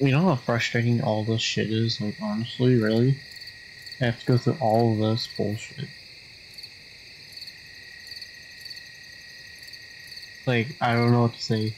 You know how frustrating all this shit is? Like, honestly, really? I have to go through all this bullshit. Like, I don't know what to say.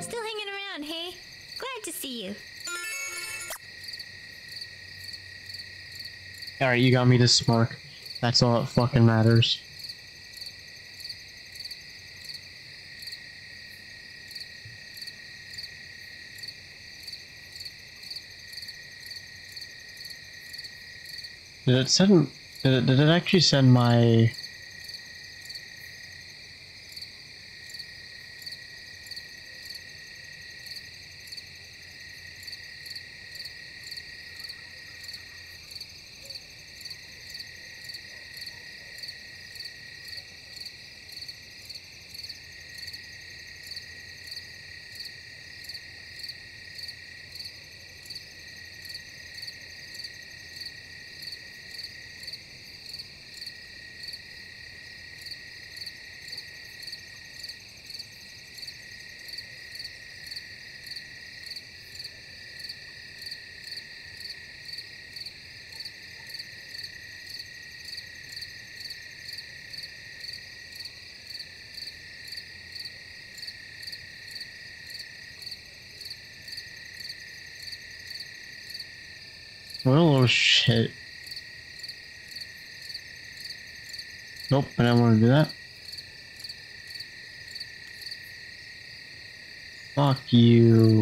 Still hanging around, hey? Glad to see you. Alright, you got me to smirk. That's all that fucking matters. Did it send? Did it, did it actually send my? Little shit. Nope, I don't want to do that. Fuck you.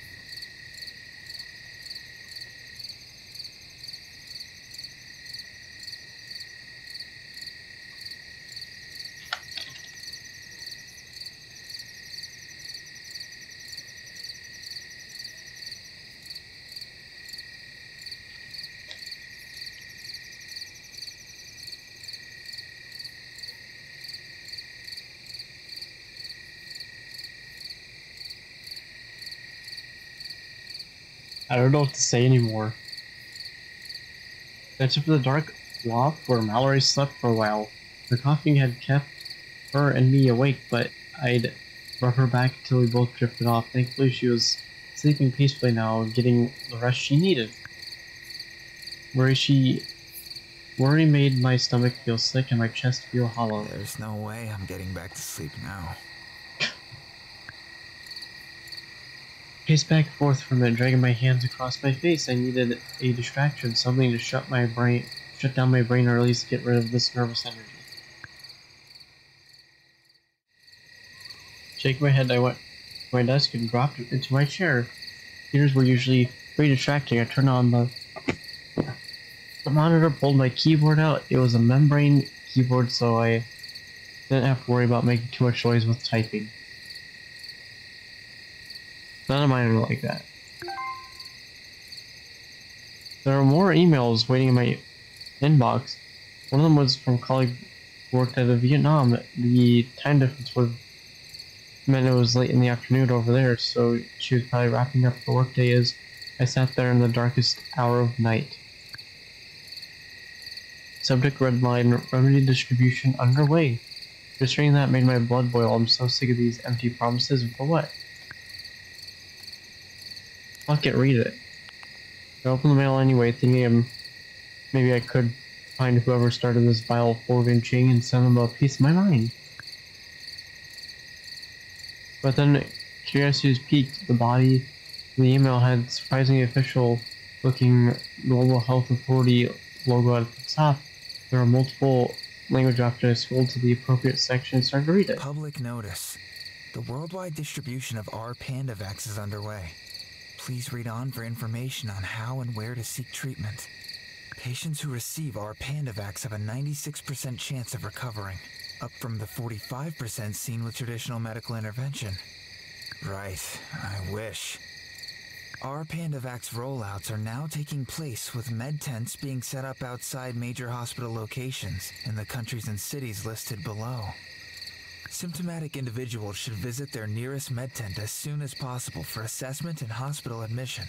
I don't know what to say anymore. That's for the dark loft where Mallory slept for a while. The coughing had kept her and me awake, but I'd rub her back until we both drifted off. Thankfully, she was sleeping peacefully now, getting the rest she needed. Worry she worry made my stomach feel sick and my chest feel hollow. There's no way I'm getting back to sleep now. Paced back and forth from it, dragging my hands across my face. I needed a distraction, something to shut my brain, shut down my brain, or at least get rid of this nervous energy. Shaking my head, I went to my desk and dropped into my chair. Computers were usually pretty distracting. I turned on the the monitor, pulled my keyboard out. It was a membrane keyboard, so I didn't have to worry about making too much noise with typing. None of mine are like that. There are more emails waiting in my inbox. One of them was from a colleague who worked at a Vietnam. The time difference would meant it was late in the afternoon over there, so she was probably wrapping up the workday as I sat there in the darkest hour of night. Subject red line, remedy distribution underway. Just reading that made my blood boil. I'm so sick of these empty promises. For what? Fuck it, read it. I opened the mail anyway, thinking um, maybe I could find whoever started this vile Forgan chain and send them a piece of my mind. But then curiosity was piqued. The body in the email had surprisingly official looking Global Health Authority logo at the top. There are multiple language options. I scrolled to the appropriate section and started to read it. Public notice. The worldwide distribution of R Pandavax is underway. Please read on for information on how and where to seek treatment. Patients who receive R Pandavax have a 96% chance of recovering, up from the 45% seen with traditional medical intervention. Right, I wish. Our Pandavax rollouts are now taking place with med tents being set up outside major hospital locations in the countries and cities listed below. Symptomatic individuals should visit their nearest med tent as soon as possible for assessment and hospital admission.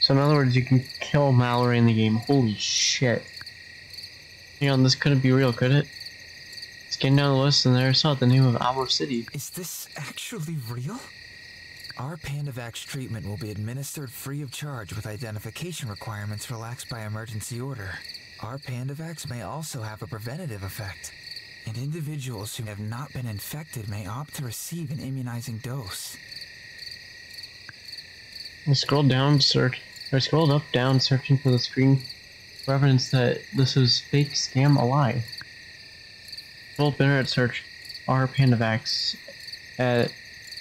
So in other words, you can kill Mallory in the game. Holy shit. Hang on, this couldn't be real, could it? Scan down the list and there I saw the name of our city. Is this actually real? Our Pandavax treatment will be administered free of charge with identification requirements relaxed by emergency order. Our Pandavax may also have a preventative effect, and individuals who have not been infected may opt to receive an immunizing dose. I scrolled down, search. I scrolled up, down, searching for the screen for evidence that this is fake, scam, a lie. Full internet search, R Pandavax. At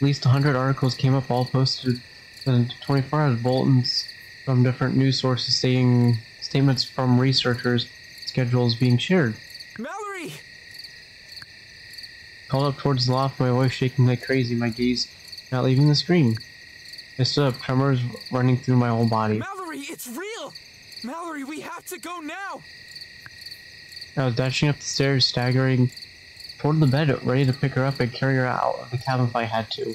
least 100 articles came up, all posted within 24 hours. Bulletins from different news sources stating statements from researchers, schedules being shared. Mallory! Called up towards the loft, my voice shaking like crazy, my gaze not leaving the screen. I stood up, tremors running through my whole body. Mallory, it's real! Mallory, we have to go now! I was dashing up the stairs, staggering toward the bed, ready to pick her up and carry her out of the cabin if I had to.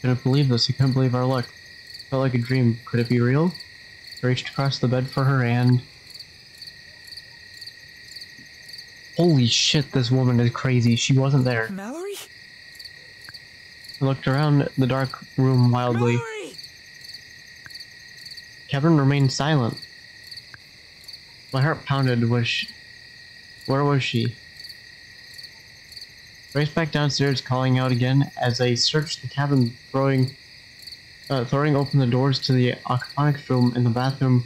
Couldn't believe this. I couldn't believe our luck. Felt like a dream. Could it be real? I reached across the bed for her and. Holy shit, this woman is crazy. She wasn't there. Mallory? I looked around the dark room wildly. Mallory! Kevin remained silent. My heart pounded. Was she... Where was she? Raced back downstairs, calling out again as I searched the cabin, throwing, uh, throwing open the doors to the aquaponics room and the bathroom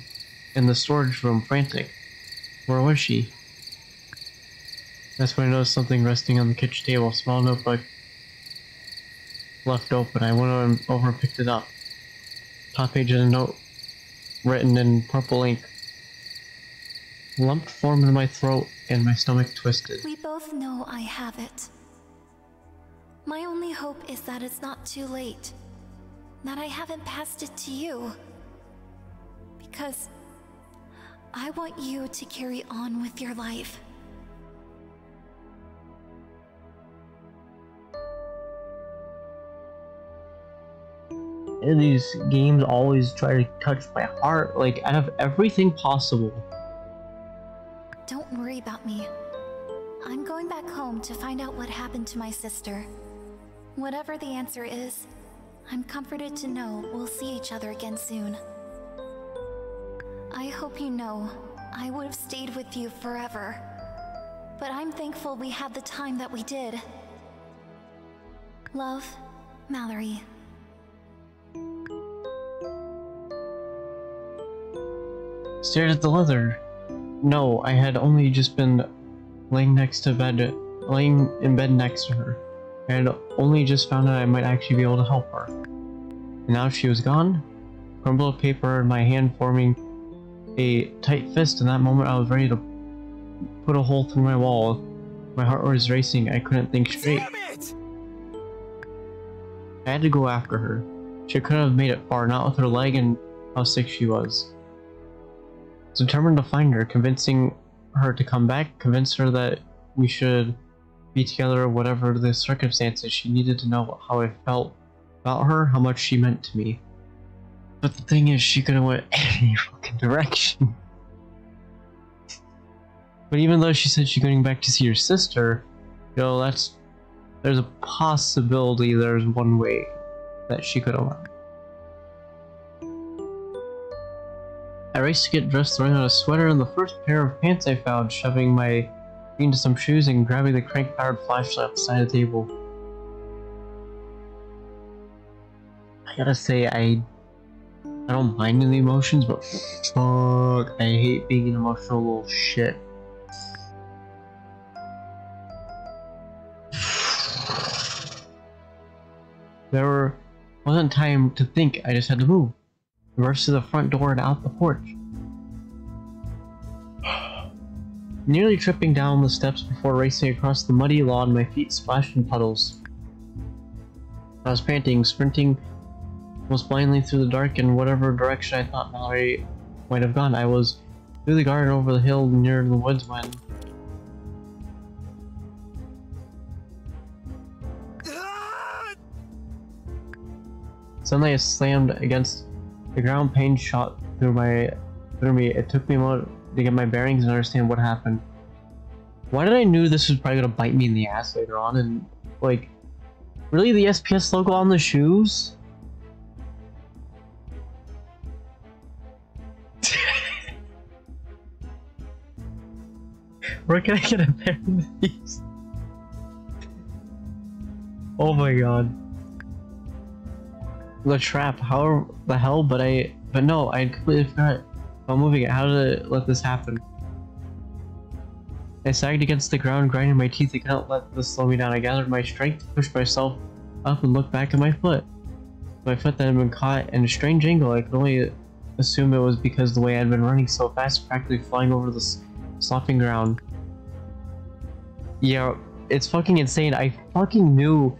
and the storage room, frantic. Where was she? That's when I noticed something resting on the kitchen table, small notebook left open. I went over and picked it up. Top page of a note written in purple ink. Lump formed in my throat and my stomach twisted. We both know I have it. My only hope is that it's not too late. That I haven't passed it to you. Because I want you to carry on with your life. These games always try to touch my heart, like out of everything possible. Don't worry about me. I'm going back home to find out what happened to my sister. Whatever the answer is, I'm comforted to know we'll see each other again soon. I hope you know I would have stayed with you forever. But I'm thankful we had the time that we did. Love, Mallory. Stared at the leather. No, I had only just been laying next to bed, laying in bed next to her. I had only just found out I might actually be able to help her. And now she was gone. Crumble of paper in my hand forming a tight fist. In that moment, I was ready to put a hole through my wall. My heart was racing. I couldn't think straight. I had to go after her. She couldn't have made it far, not with her leg and how sick she was. Determined to find her, convincing her to come back, convince her that we should be together, whatever the circumstances. She needed to know how I felt about her, how much she meant to me. But the thing is, she could have went any fucking direction. But even though she said she's going back to see her sister, you know, that's there's a possibility there's one way that she could have went. I raced to get dressed, throwing on a sweater and the first pair of pants I found, shoving my feet into some shoes and grabbing the crank-powered flashlight off the side of the table. I gotta say, I I don't mind the emotions, but fuck, I hate being an emotional little shit. There wasn't time to think, I just had to move. Reverse to the front door and out the porch. Nearly tripping down the steps before racing across the muddy lawn, my feet splashed in puddles. I was panting, sprinting almost blindly through the dark in whatever direction I thought Mallory might have gone. I was through the garden over the hill near the woods when ah! Suddenly I slammed against the ground, pain shot through my through me. It took me a moment to get my bearings and understand what happened. Why did I knew this was probably gonna bite me in the ass later on and like really the SPS logo on the shoes? Where can I get a pair of these? Oh my god the trap. How the hell? But I, but no, I completely forgot about moving it. How did it let this happen? I sagged against the ground, grinding my teeth. I couldn't let this slow me down. I gathered my strength, pushed myself up, and looked back at my foot. My foot that had been caught in a strange angle. I could only assume it was because the way I had been running so fast, practically flying over the slopping ground. Yeah, it's fucking insane. I fucking knew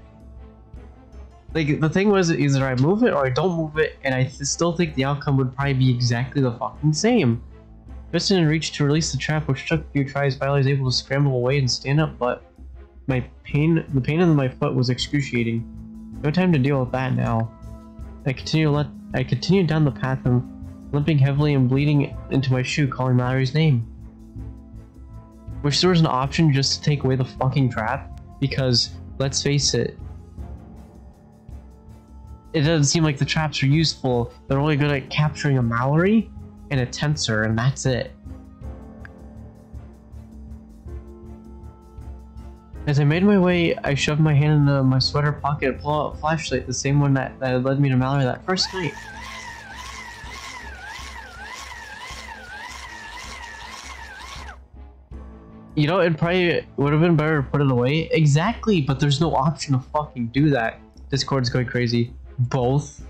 like the thing was either I move it or I don't move it, and I still think the outcome would probably be exactly the fucking same. Piston reached to release the trap, which took a few tries. Finally, was able to scramble away and stand up, but my pain, the pain in my foot was excruciating. No time to deal with that now. I continue let I continued down the path and limping heavily and bleeding into my shoe, calling Mallory's name. Wish there was an option just to take away the fucking trap, because let's face it, it doesn't seem like the traps are useful. They're only good at capturing a Mallory and a Tensor, and that's it. As I made my way, I shoved my hand into my sweater pocket and pulled out a flashlight, the same one that, that led me to Mallory that first night. You know, it probably would have been better to put it away. Exactly, but there's no option to fucking do that. Discord's going crazy both.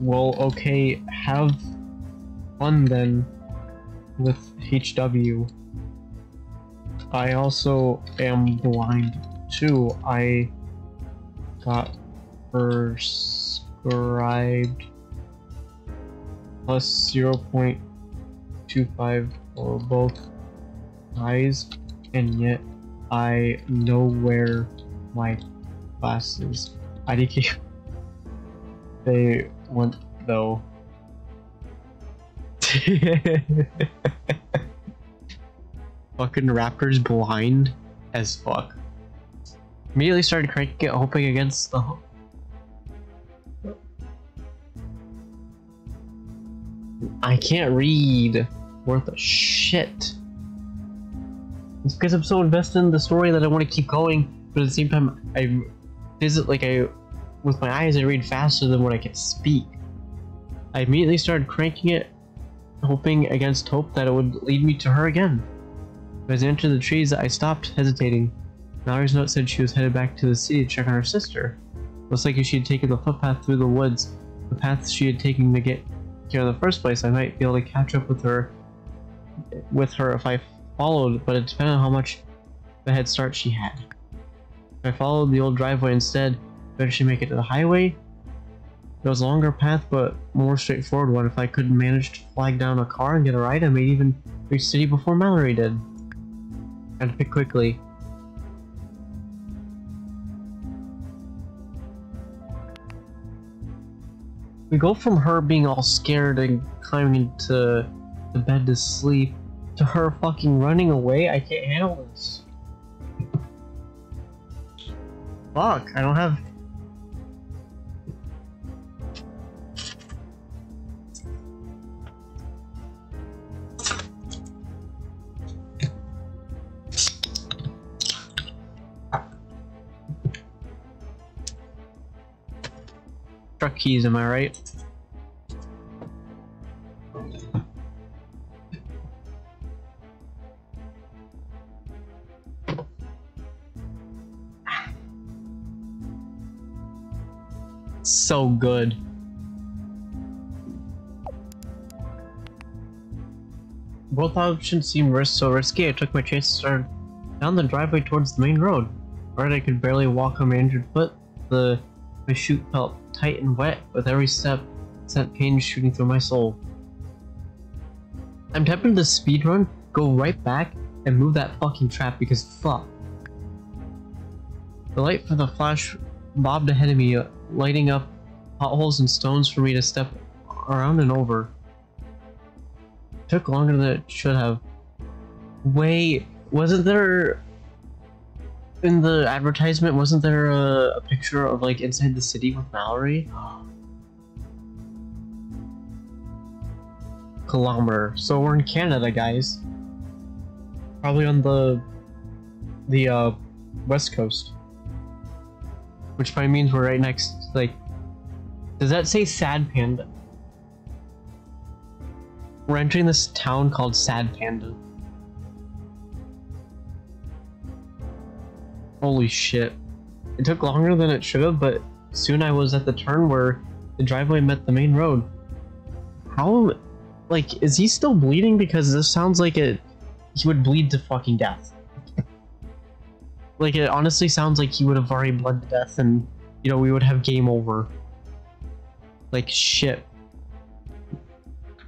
Well, okay, have fun then with HW. I also am blind too. I got prescribed plus 0.25 for both eyes, and yet I know where my glasses. IDK. They went though. Fucking Raptor's blind as fuck. Immediately started cranking it, hoping against the. I can't read. Worth a shit. It's because I'm so invested in the story that I want to keep going, but at the same time, I visit like I, with my eyes, I read faster than what I can speak. I immediately started cranking it, hoping against hope that it would lead me to her again. As I entered the trees, I stopped, hesitating. Mallory's note said she was headed back to the city to check on her sister. Looks like if she had taken the footpath through the woods, the path she had taken to get here in the first place, I might be able to catch up with her with her if I followed, but it depended on how much of a head start she had. If I followed the old driveway instead, better she make it to the highway. It was a longer path, but more straightforward one. If I could manage to flag down a car and get a ride, I may even reach city before Mallory did. To pick quickly. We go from her being all scared and climbing into the bed to sleep to her fucking running away. I can't handle this. Fuck, I don't have. Truck keys, am I right? So good. Both options seemed risk so risky, I took my chances started down the driveway towards the main road. Right, I could barely walk on my injured foot. The my chute felt tight and wet. With every step, sent pain shooting through my soul. I'm tempted to speed run, go right back, and move that fucking trap because fuck. The light from the flash bobbed ahead of me, lighting up potholes and stones for me to step around and over. Took longer than it should have. Wait, wasn't there in the advertisement wasn't there a, a picture of like inside the city with Mallory? Kilometer. So we're in Canada, guys. Probably on the the uh, west coast. Which probably means we're right next like does that say Sad Panda? We're entering this town called Sad Panda. Holy shit. It took longer than it should have, but soon I was at the turn where the driveway met the main road. How, like, is he still bleeding? Because this sounds like it, he would bleed to fucking death. like, it honestly sounds like he would have already bled to death and, you know, we would have game over. Like shit.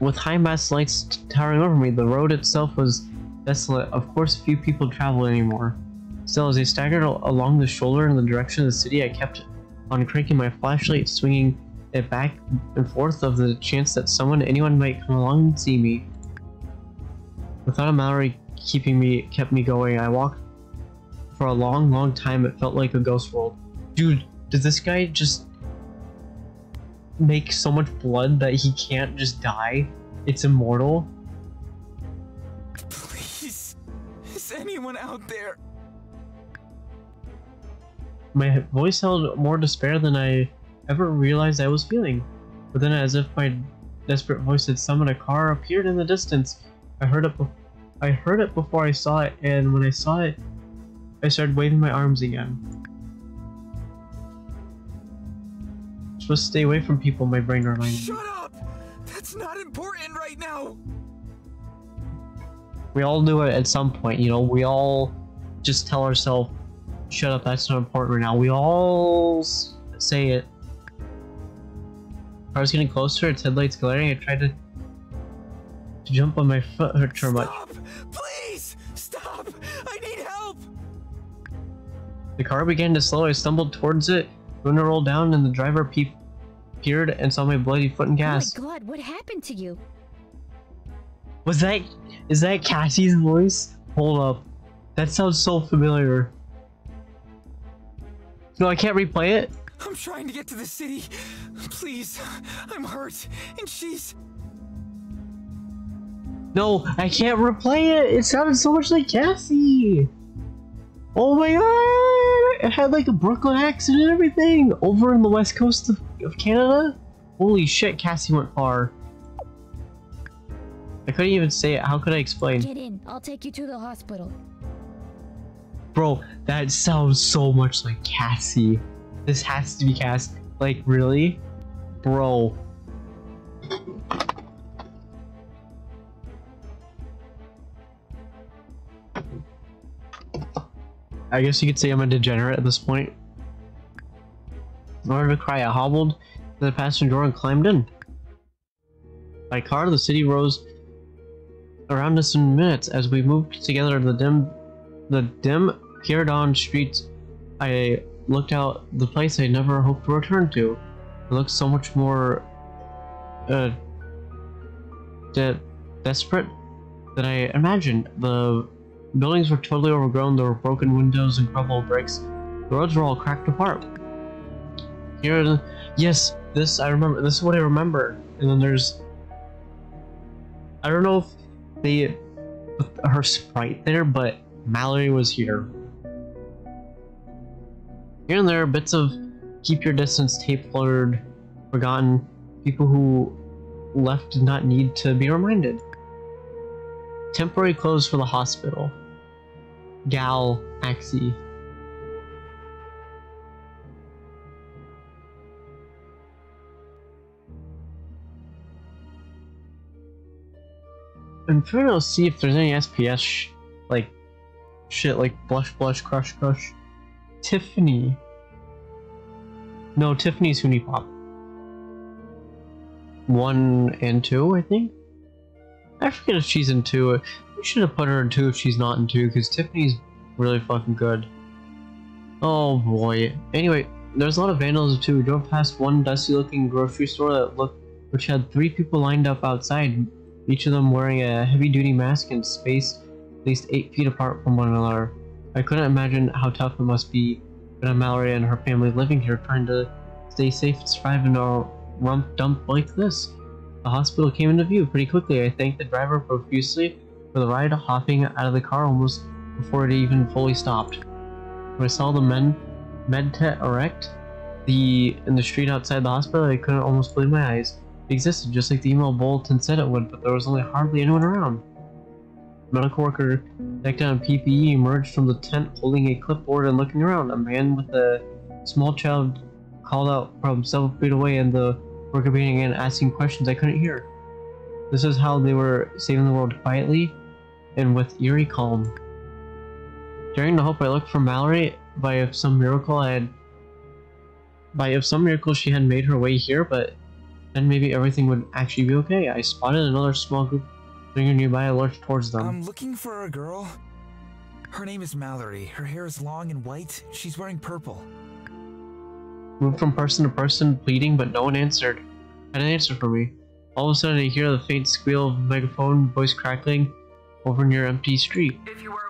With high mast lights towering over me, the road itself was desolate. Of course, few people travel anymore. Still, as I staggered along the shoulder in the direction of the city, I kept on cranking my flashlight, swinging it back and forth of the chance that someone, anyone might come along and see me. Without a Mallory keeping me, kept me going, I walked for a long, long time. It felt like a ghost world. Dude, did this guy just make so much blood that he can't just die. It's immortal. Please, is anyone out there? My voice held more despair than I ever realized I was feeling. But then, as if my desperate voice had summoned, a car appeared in the distance. I heard it. I heard it before I saw it, and when I saw it, I started waving my arms again. Supposed to stay away from people, my brain reminded me. Shut up! That's not important right now! We all do it at some point, you know? We all just tell ourselves, shut up, that's not important right now. We all say it. I was getting closer, its headlights glaring, I tried to, to jump on my foot hurt too much. Stop! Please! Stop! I need help! The car began to slow, I stumbled towards it, Window rolled down and the driver peeped, peered and saw my bloody foot and gas. Oh my god, what happened to you? Was that... Is that Cassie's voice? Hold up. That sounds so familiar. No, I can't replay it? I'm trying to get to the city. Please, I'm hurt, and she's... No, I can't replay it! It sounded so much like Cassie! Oh my god! It had like a Brooklyn accent and everything! Over in the west coast of, of Canada? Holy shit, Cassie went far. I couldn't even say it. How could I explain? Get in. I'll take you to the hospital. Bro, that sounds so much like Cassie. This has to be Cass. Like, really? Bro. I guess you could say I'm a degenerate at this point. In order to cry, I hobbled to the passenger door and climbed in. By car, the city rose around us in minutes as we moved together the dim the dim peered on streets I looked out the place I never hoped to return to. It looked so much more uh de- desperate than I imagined. The buildings were totally overgrown, there were broken windows and crumbled bricks. The roads were all cracked apart. Yes, this I remember this is what I remember. And then there's I don't know if they put her sprite there, but Mallory was here. Here and there, are bits of keep your distance tape floated, forgotten. People who left did not need to be reminded. Temporary clothes for the hospital. Gal Axie. I'm trying to see if there's any SPS sh like shit like blush blush crush crush. Tiffany. No, Tiffany's HuniePop. One and two, I think. I forget if she's in two. We should have put her in two if she's not in two, because Tiffany's really fucking good. Oh boy. Anyway, there's a lot of vandalism too. We drove past one dusty looking grocery store that looked which had three people lined up outside, each of them wearing a heavy duty mask and spaced at least eight feet apart from one another. I couldn't imagine how tough it must be for Mallory and her family living here trying to stay safe and survive in a rump dump like this. The hospital came into view pretty quickly. I thanked the driver profusely for the ride, hopping out of the car almost before it even fully stopped. When I saw the men medtet erect the in the street outside the hospital, I couldn't almost believe my eyes. Existed just like the email bulletin said it would, but there was only hardly anyone around. Medical worker decked out in PPE emerged from the tent holding a clipboard and looking around. A man with a small child called out from several feet away and the worker began asking questions I couldn't hear. This is how they were saving the world quietly and with eerie calm. During the hope I looked for Mallory, by if some miracle I had by if some miracle she had made her way here, but then maybe everything would actually be okay. I spotted another small group sitting nearby. I lurched towards them. I'm looking for a girl. Her name is Mallory. Her hair is long and white. She's wearing purple. Moved from person to person, pleading, but no one answered. Had an answer for me. All of a sudden, I hear the faint squeal of a megaphone, voice crackling, over near empty street. If you are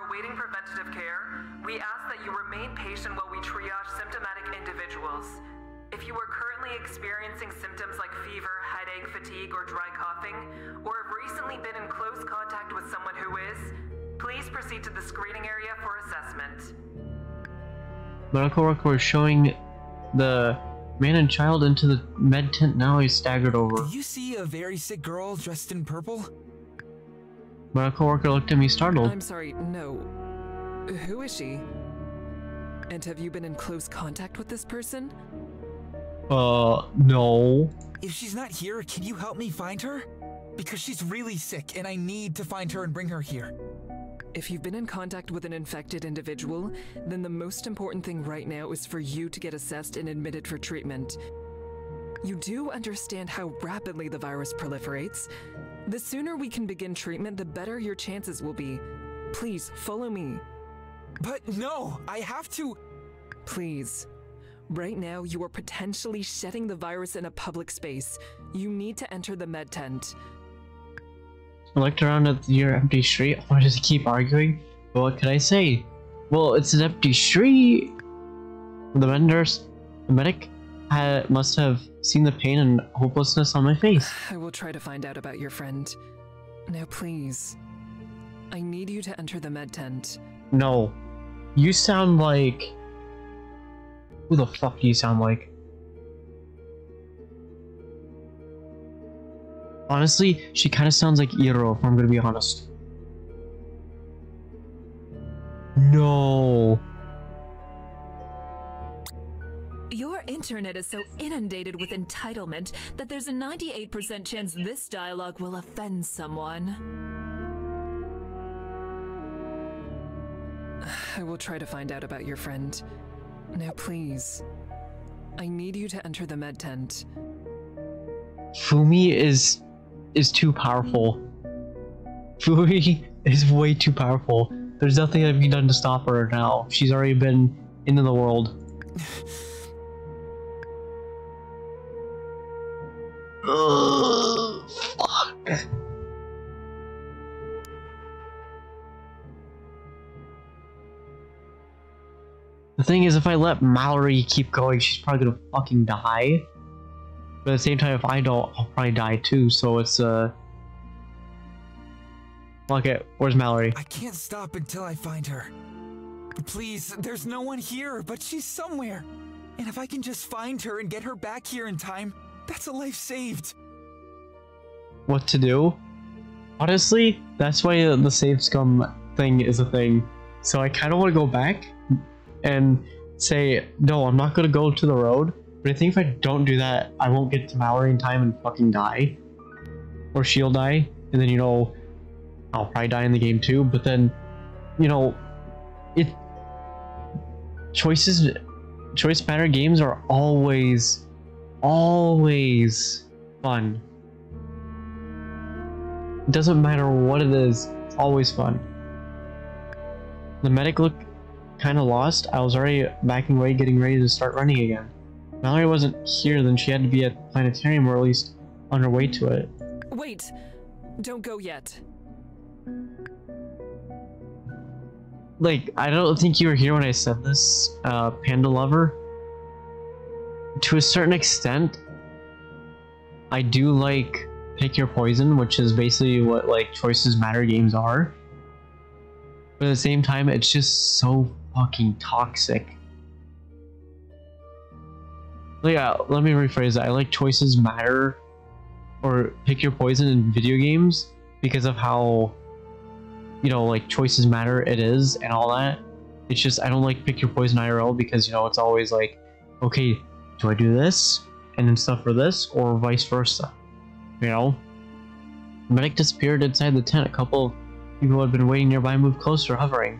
Medical worker was showing the man and child into the med tent now he's staggered over. Do you see a very sick girl dressed in purple? Medical worker looked at me startled. I'm sorry, no. Who is she? And have you been in close contact with this person? Uh, no. If she's not here, can you help me find her? Because she's really sick and I need to find her and bring her here. If you've been in contact with an infected individual, then the most important thing right now is for you to get assessed and admitted for treatment. You do understand how rapidly the virus proliferates. The sooner we can begin treatment, the better your chances will be. Please, follow me. But no, I have to. Please. Right now, you are potentially shedding the virus in a public space. You need to enter the med tent. I looked around at the empty street. Why does he keep arguing? But what could I say? Well, it's an empty street. The vendors, the medic, had, must have seen the pain and hopelessness on my face. I will try to find out about your friend. Now, please. I need you to enter the med tent. No. You sound like... Who the fuck do you sound like? Honestly, she kind of sounds like Iro, if I'm gonna be honest. No. Your internet is so inundated with entitlement that there's a 98% chance this dialogue will offend someone. I will try to find out about your friend. Now, please. I need you to enter the med tent. Fumi is is too powerful Fui is way too powerful. There's nothing that can be done to stop her now. She's already been into the world. Ugh, fuck. The thing is, if I let Mallory keep going, she's probably gonna fucking die. But at the same time, if I don't, I'll probably die too, so it's, uh... Okay, where's Mallory? I can't stop until I find her. Please, there's no one here, but she's somewhere. And if I can just find her and get her back here in time, that's a life saved. What to do? Honestly, that's why the save scum thing is a thing. So I kind of want to go back and say, no, I'm not going to go to the road. But I think if I don't do that, I won't get to Mallory in time and fucking die. Or she'll die. And then, you know, I'll probably die in the game too. But then, you know, it... Choices... Choice matter games are always, always fun. It doesn't matter what it is, it's always fun. The medic looked kind of lost. I was already backing away, getting ready to start running again. Mallory wasn't here, then she had to be at the planetarium or at least on her way to it. Wait! Don't go yet. Like, I don't think you were here when I said this, uh, Panda Lover. To a certain extent, I do like Pick Your Poison, which is basically what, like, Choices Matter games are. But at the same time, it's just so fucking toxic. Yeah, uh, let me rephrase that. I like Choices Matter or Pick Your Poison in video games because of how you know, like choices matter it is and all that. It's just I don't like pick your poison IRL because you know it's always like, okay, do I do this and then stuff this or vice versa? You know? Medic disappeared inside the tent. A couple people had been waiting nearby moved closer, hovering.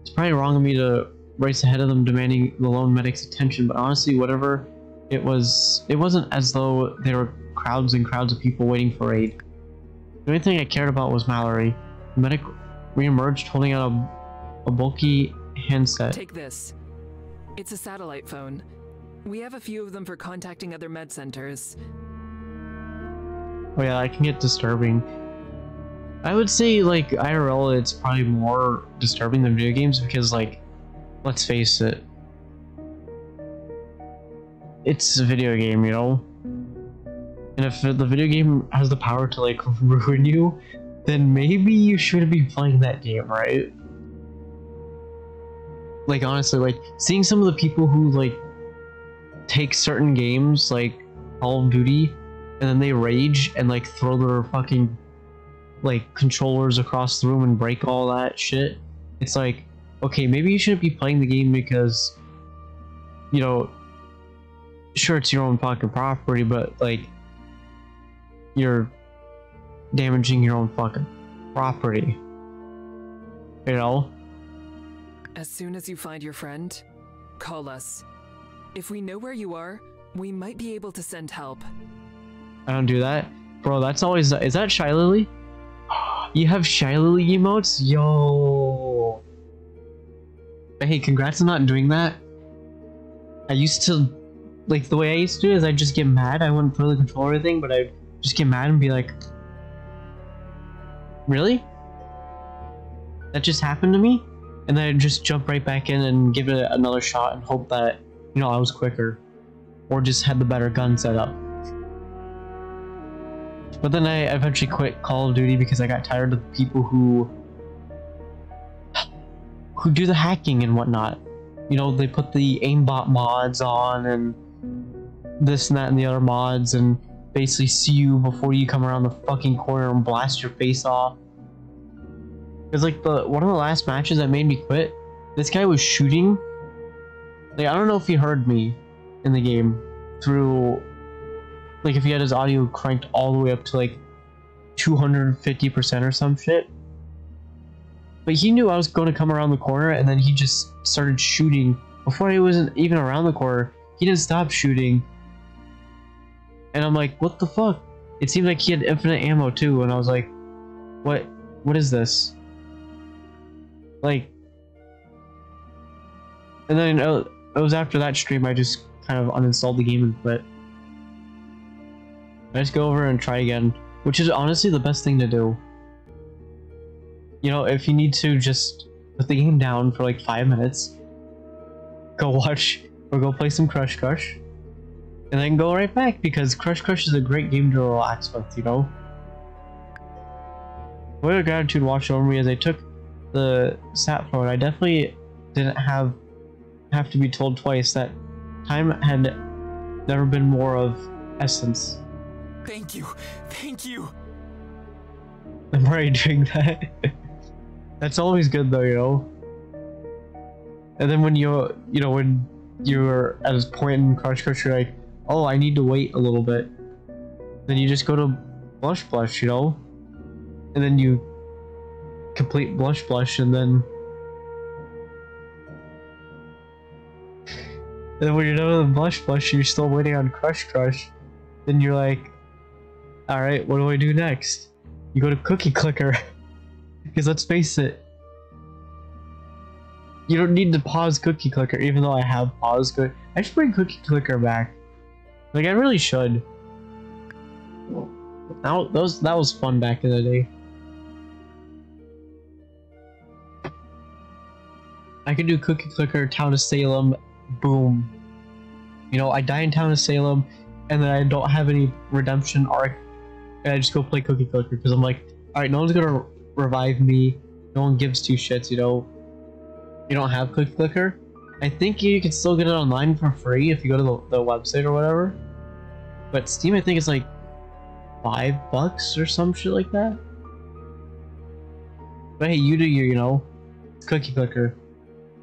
It's probably wrong of me to race ahead of them demanding the lone medic's attention, but honestly, whatever it was, it wasn't as though there were crowds and crowds of people waiting for aid. The only thing I cared about was Mallory. The medic reemerged holding out a, a bulky handset. Take this. It's a satellite phone. We have a few of them for contacting other med centers. Oh yeah, that can get disturbing. I would say like IRL it's probably more disturbing than video games because like let's face it it's a video game, you know? And if the video game has the power to like ruin you, then maybe you shouldn't be playing that game, right? Like honestly, like seeing some of the people who like take certain games like Call of Duty and then they rage and like throw their fucking like controllers across the room and break all that shit. It's like, okay, maybe you shouldn't be playing the game because you know sure it's your own fucking property, but like you're damaging your own fucking property. You know? As soon as you find your friend, call us. If we know where you are, we might be able to send help. I don't do that. Bro, that's always... Is that Shylily? You have Shylily emotes? Yo! Hey, congrats on not doing that. I used to... Like, the way I used to do is I'd just get mad. I wouldn't the controller or but I'd just get mad and be like, Really? That just happened to me? And then I'd just jump right back in and give it another shot and hope that, you know, I was quicker. Or just had the better gun set up. But then I eventually quit Call of Duty because I got tired of the people who who do the hacking and whatnot. You know, they put the aimbot mods on and this and that and the other mods and basically see you before you come around the fucking corner and blast your face off. It's like the one of the last matches that made me quit. This guy was shooting. Like I don't know if he heard me in the game through like if he had his audio cranked all the way up to like 250% or some shit. But he knew I was going to come around the corner and then he just started shooting before he wasn't even around the corner. He didn't stop shooting and I'm like, what the fuck? It seemed like he had infinite ammo too, and I was like, what? what is this? Like, and then uh, it was after that stream I just kind of uninstalled the game and quit. I just go over and try again, which is honestly the best thing to do. You know, if you need to just put the game down for like five minutes, go watch or go play some Crush Crush, and then go right back because Crush Crush is a great game to relax with, you know? What a gratitude washed over me as I took the sat phone. I definitely didn't have have to be told twice that time had never been more of essence. Thank you. Thank you. I'm already doing that. That's always good though, you know. And then when you you know when you're at a point in Crush Crush, you're like, oh, I need to wait a little bit. Then you just go to Blush Blush, you know, and then you complete Blush Blush, and then and then when you're done with Blush Blush, you're still waiting on Crush Crush. Then you're like, all right, what do I do next? You go to Cookie Clicker. Because let's face it, you don't need to pause Cookie Clicker, even though I have paused Cookie. I should bring Cookie Clicker back. Like I really should. That was that was fun back in the day. I could do Cookie Clicker, Town of Salem, boom. You know, I die in Town of Salem, and then I don't have any redemption arc, and I just go play Cookie Clicker because I'm like, all right, no one's gonna revive me. No one gives two shits, you know. You don't have Cookie Clicker. I think you can still get it online for free if you go to the, the website or whatever. But Steam, I think it's like five bucks or some shit like that. But hey, you do your, you know, Cookie Clicker.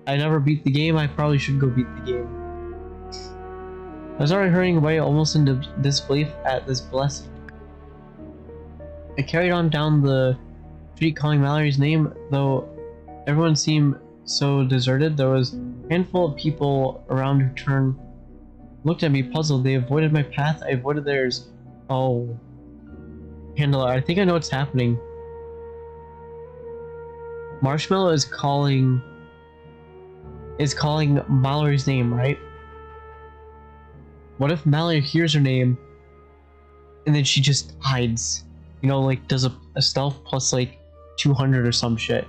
I never beat the game. I probably should go beat the game. I was already hurrying away, almost into disbelief at this blessing. I carried on down the street calling Mallory's name, though everyone seemed so deserted. There was a handful of people around who turned, looked at me puzzled. They avoided my path. I avoided theirs. Oh, handler, I think I know what's happening. Marshmallow is calling is calling Mallory's name, right? What if Mallory hears her name and then she just hides? You know, like does a, a stealth plus like 200 or some shit.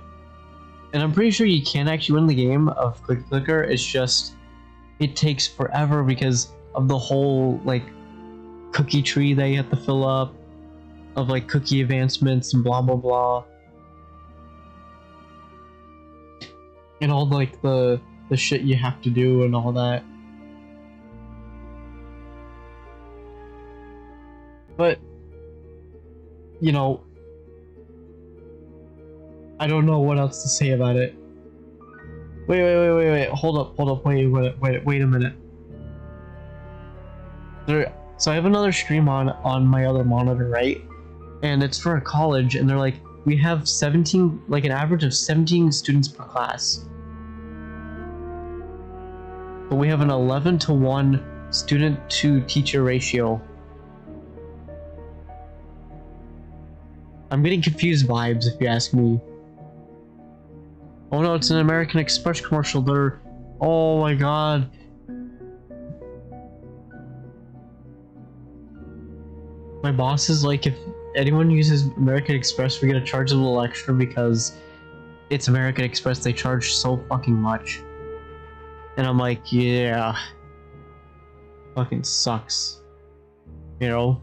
And I'm pretty sure you can actually win the game of Click Clicker. It's just it takes forever because of the whole like cookie tree that you have to fill up of like cookie advancements and blah blah blah. And all like the the shit you have to do and all that. But you know, I don't know what else to say about it. Wait, wait, wait, wait, wait. Hold up, hold up, wait, wait, wait, wait a minute. There, so I have another stream on on my other monitor, right? And it's for a college, and they're like, we have 17, like an average of 17 students per class. But we have an 11 to 1 student to teacher ratio. I'm getting confused vibes if you ask me. Oh no, it's an American Express commercial. They're. Oh my god. My boss is like, if anyone uses American Express, we're gonna charge a little extra because it's American Express. They charge so fucking much. And I'm like, yeah. Fucking sucks. You know?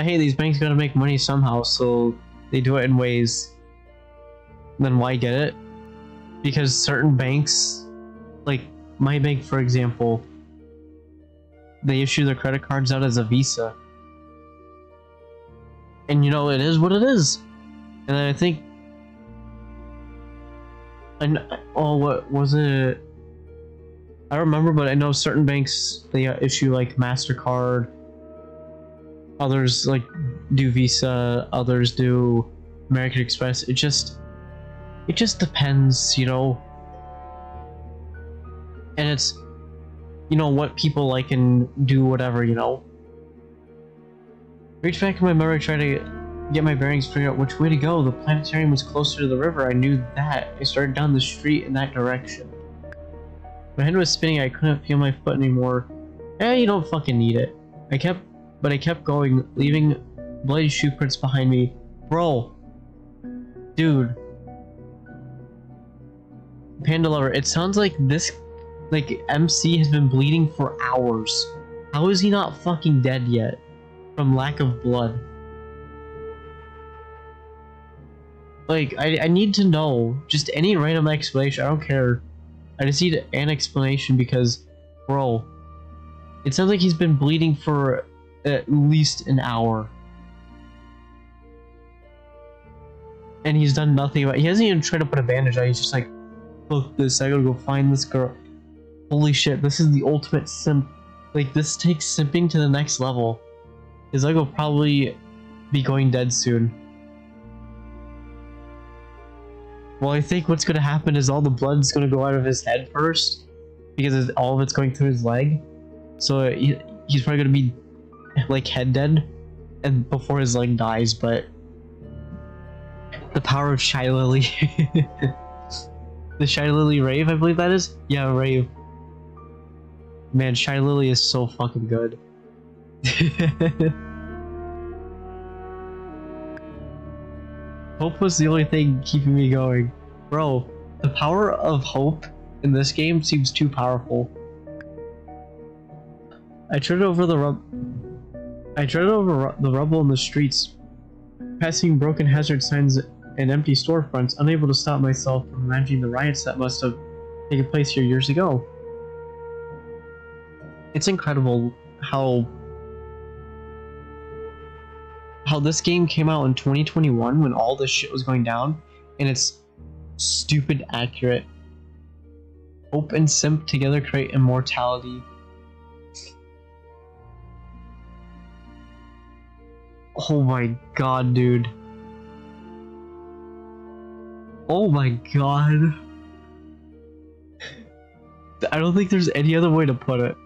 But hey, these banks gotta make money somehow, so they do it in ways. Then why get it? Because certain banks, like my bank for example, they issue their credit cards out as a Visa. And you know, it is what it is. And I think. And oh, what was it? I remember, but I know certain banks they issue like Mastercard others like do Visa, others do American Express. It just it just depends, you know. And it's you know what people like and do whatever, you know. Reached back in my memory, trying to get my bearings, figure out which way to go. The planetarium was closer to the river. I knew that. I started down the street in that direction. My head was spinning. I couldn't feel my foot anymore. Eh, you don't fucking need it. I kept, but I kept going, leaving bloody shoe prints behind me. Bro, dude, Panda Lover. It sounds like this, like MC has been bleeding for hours. How is he not fucking dead yet? From lack of blood. Like, I, I need to know. Just any random explanation. I don't care. I just need an explanation because, bro, it sounds like he's been bleeding for at least an hour. And he's done nothing about He hasn't even tried to put a bandage on. He's just like, look this, I gotta go find this girl. Holy shit, this is the ultimate simp. Like, this takes simping to the next level. His leg will probably be going dead soon. Well, I think what's gonna happen is all the blood's gonna go out of his head first, because all of it's going through his leg. So he, he's probably gonna be like head dead, and before his leg dies. But the power of Shylily. the Shylily Rave, I believe that is. Yeah, Rave. Man, Shylily is so fucking good. Hope was the only thing keeping me going. Bro, the power of hope in this game seems too powerful. I turned over the rub I tread over the rubble in the streets, passing broken hazard signs and empty storefronts, unable to stop myself from imagining the riots that must have taken place here years ago. It's incredible how how this game came out in 2021 when all this shit was going down, and it's stupid accurate. Hope and Simp together create immortality. Oh my god, dude. Oh my god. I don't think there's any other way to put it.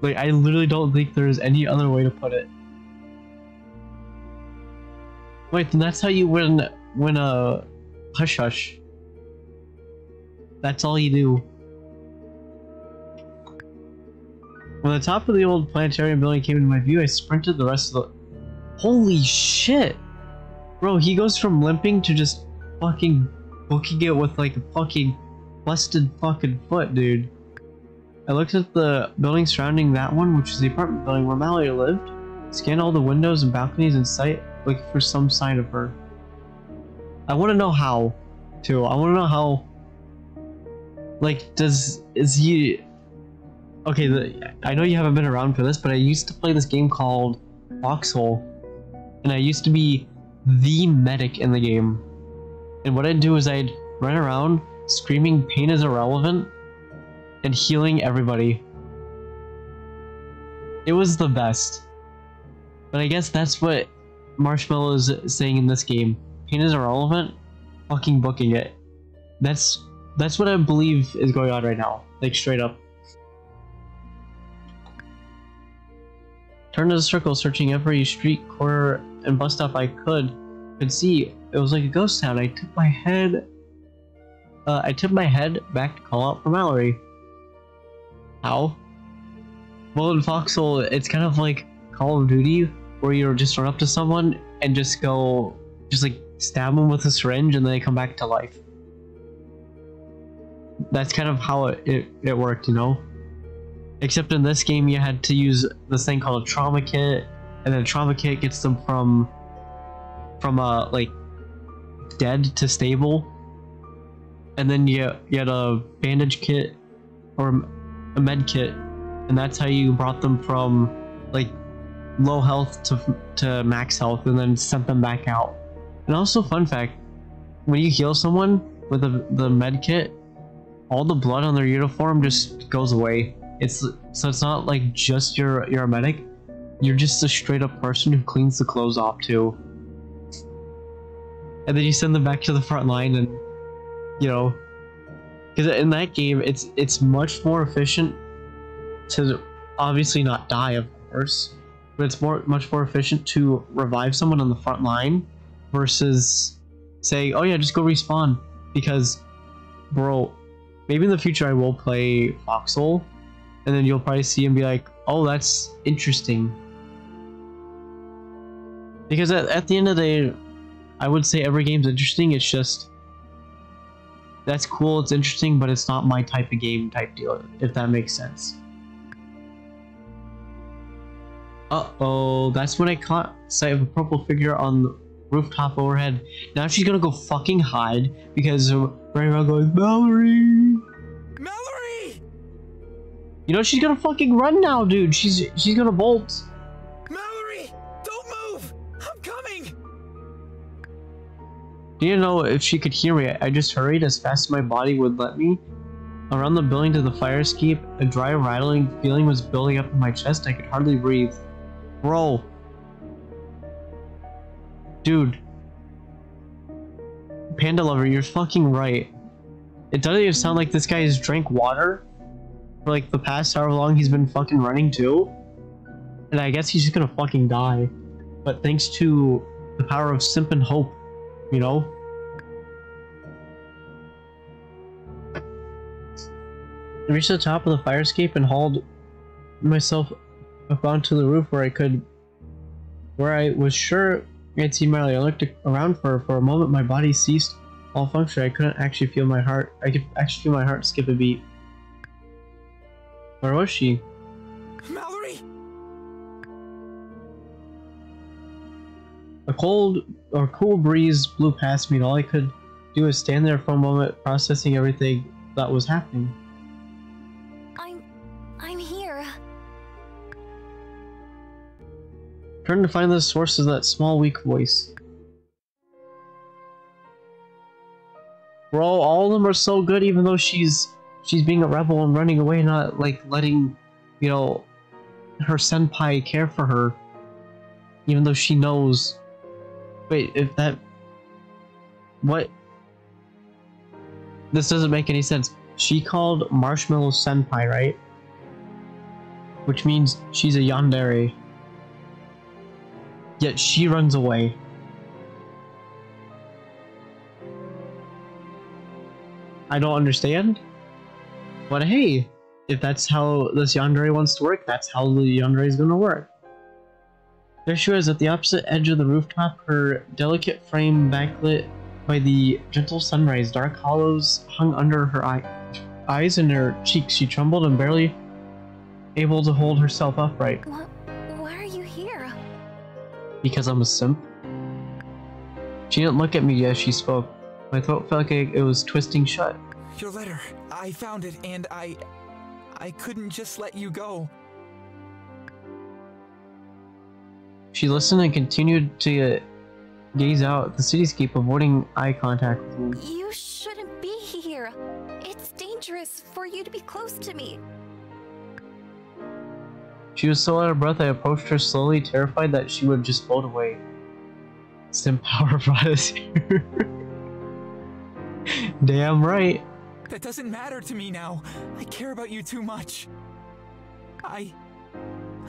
Like, I literally don't think there's any other way to put it. Wait, then that's how you win win a hush hush. That's all you do. When the top of the old planetarium building came into my view, I sprinted the rest of the. Holy shit! Bro, he goes from limping to just fucking booking it with like a fucking busted fucking foot, dude. I looked at the building surrounding that one, which is the apartment building where Mallory lived, scanned all the windows and balconies in sight, looking for some sign of her. I want to know how, too. I want to know how. Like, does is he? Okay, the, I know you haven't been around for this, but I used to play this game called Foxhole, and I used to be the medic in the game. And what I'd do is I'd run around screaming pain is irrelevant and healing everybody. It was the best. But I guess that's what Marshmallow is saying in this game. Pain is irrelevant. Fucking booking it. That's that's what I believe is going on right now. Like straight up. Turned to the circle, searching every street, corner, and bus stop I could. Could see it was like a ghost town. I tipped my head. Uh, I tipped my head back to call out for Mallory. How? Well, in Foxhole, it's kind of like Call of Duty, where you just run up to someone and just go, just like stab them with a syringe and then they come back to life. That's kind of how it, it, it worked, you know? Except in this game, you had to use this thing called a trauma kit, and then a trauma kit gets them from, from uh, like, dead to stable. And then you, you had a bandage kit, or a med kit, and that's how you brought them from, like, low health to, to max health and then sent them back out. And also, fun fact, when you heal someone with the, the med kit, all the blood on their uniform just goes away. It's so it's not like just you're a medic. You're just a straight up person who cleans the clothes off too. And then you send them back to the front line and you know because in that game it's it's much more efficient to obviously not die of course but it's more much more efficient to revive someone on the front line versus say, oh yeah, just go respawn. Because, bro, maybe in the future I will play Foxhole, and then you'll probably see and be like, oh, that's interesting. Because at, at the end of the day, I would say every game's interesting. It's just that's cool, it's interesting, but it's not my type of game type deal, if that makes sense. Uh-oh, that's when I caught sight of a purple figure on the rooftop overhead. Now she's gonna go fucking hide because right going, Mallory! Mallory! You know she's gonna fucking run now, dude. She's she's gonna bolt. Mallory! Don't move! I'm coming! Didn't know if she could hear me. I just hurried as fast as my body would let me. Around the building to the fire escape, a dry rattling feeling was building up in my chest. I could hardly breathe. Bro. Dude. Panda lover, you're fucking right. It doesn't even sound like this guy has drank water for like the past however long he's been fucking running too. And I guess he's just gonna fucking die. But thanks to the power of simp and hope, you know? I reached the top of the fire escape and hauled myself up onto the roof where I could, where I was sure I'd seen Marley. I looked around for for a moment. My body ceased all function. I couldn't actually feel my heart. I could actually feel my heart skip a beat. Where was she? Mallory! A cold or cool breeze blew past me, and all I could do was stand there for a moment, processing everything that was happening. I'm. I'm here. Trying to find the source of that small, weak voice. Bro, all of them are so good, even though she's she's being a rebel and running away, not like letting, you know, her senpai care for her, even though she knows. Wait, if that, what? This doesn't make any sense. She called Marshmallow senpai, right? Which means she's a yandere. Yet she runs away. I don't understand. But hey, if that's how this yandere wants to work, that's how the yandere is gonna work. There she was at the opposite edge of the rooftop, her delicate frame backlit by the gentle sunrise. Dark hollows hung under her eye eyes and her cheeks. She trembled and barely able to hold herself upright. What? Why are you here? Because I'm a simp. She didn't look at me as she spoke. My throat felt like it was twisting shut. Your letter. I found it and I. I couldn't just let you go. She listened and continued to uh, gaze out at the cityscape, avoiding eye contact with me. You shouldn't be here. It's dangerous for you to be close to me. She was so out of breath I approached her slowly, terrified that she would just float away. Sim power brought us here. Damn right. That doesn't matter to me now. I care about you too much. I.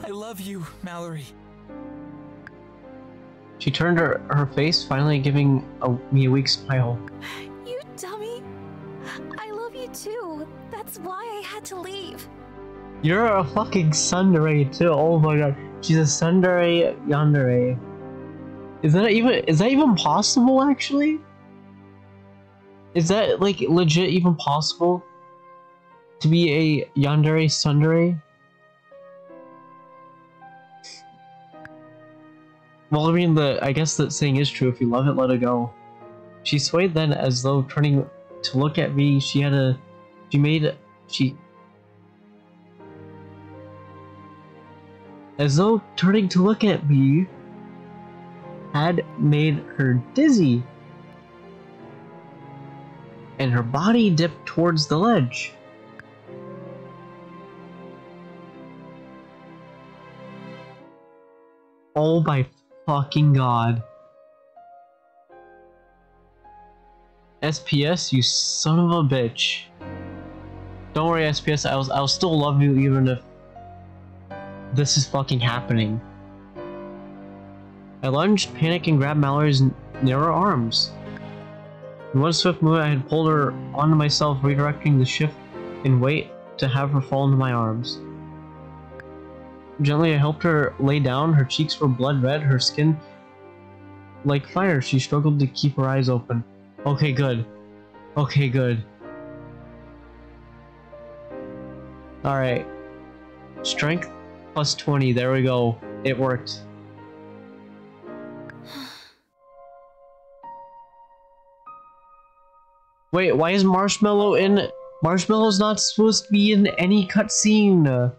I love you, Mallory. She turned her, her face, finally giving a, me a weak smile. You dummy. I love you too. That's why I had to leave. You're a fucking tsundere too. Oh my god, she's a tsundere yandere. Is that even is that even possible? Actually, is that like legit even possible to be a yandere tsundere? Well, I mean, the I guess that saying is true. If you love it, let it go. She swayed then, as though turning to look at me. She had a, she made, she as though turning to look at me had made her dizzy, and her body dipped towards the ledge. Oh my fucking god. SPS, you son of a bitch. Don't worry, SPS, I'll, I'll still love you even if this is fucking happening. I lunged, panicked, and grabbed Mallory's narrow arms. In one swift move, I had pulled her onto myself, redirecting the shift in weight to have her fall into my arms. Gently, I helped her lay down. Her cheeks were blood red, her skin like fire. She struggled to keep her eyes open. Okay, good. Okay, good. Alright. Strength plus 20. There we go. It worked. Wait, why is Marshmallow in... Marshmallow's not supposed to be in any cutscene.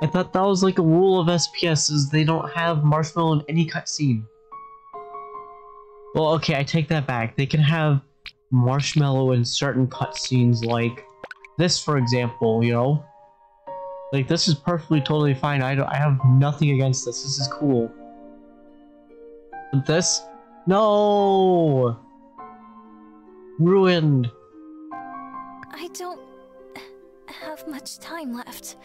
I thought that was like a rule of SPS, is they don't have Marshmallow in any cutscene. Well, okay, I take that back. They can have Marshmallow in certain cutscenes, like this, for example, you know? Like, this is perfectly, totally fine. I, don't, I have nothing against this. This is cool. But this? No! Ruined. I don't have much time left.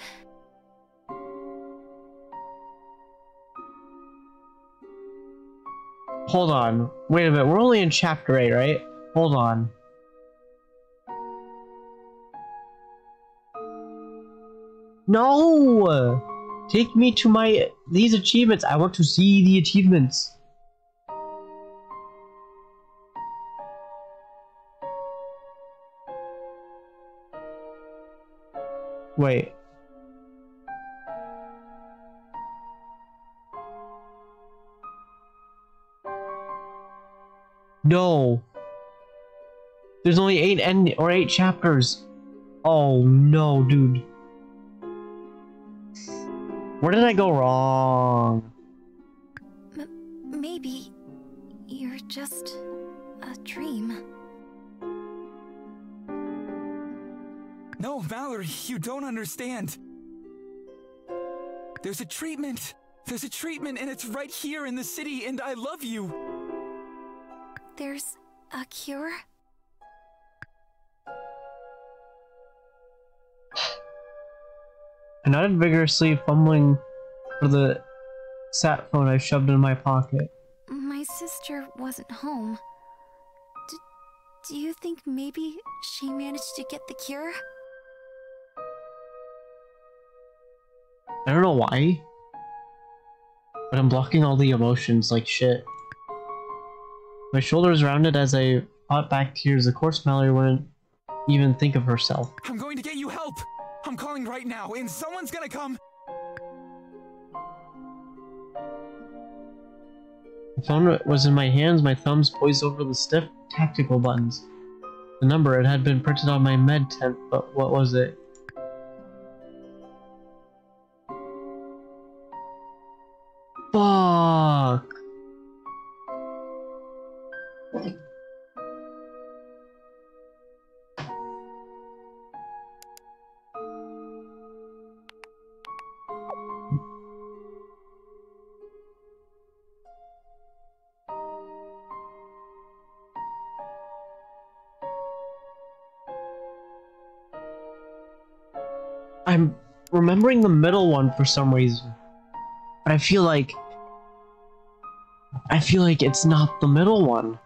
Hold on. Wait a minute. We're only in chapter 8, right? Hold on. No! Take me to my these achievements. I want to see the achievements. Wait. No. There's only eight end or eight chapters. Oh no, dude. Where did I go wrong? M maybe you're just a dream. No, Valerie, you don't understand. There's a treatment. There's a treatment, and it's right here in the city, and I love you. There's a cure? I nodded vigorously, fumbling for the sat phone I shoved in my pocket. My sister wasn't home. D do you think maybe she managed to get the cure? I don't know why, but I'm blocking all the emotions like shit. My shoulders rounded as I fought back tears. Of course, Mallory wouldn't even think of herself. I'm going to get you help. I'm calling right now, and someone's gonna come. The phone was in my hands, my thumbs poised over the stiff tactical buttons. The number, it had been printed on my med tent, but what was it? Remembering the middle one for some reason. But I feel like I feel like it's not the middle one.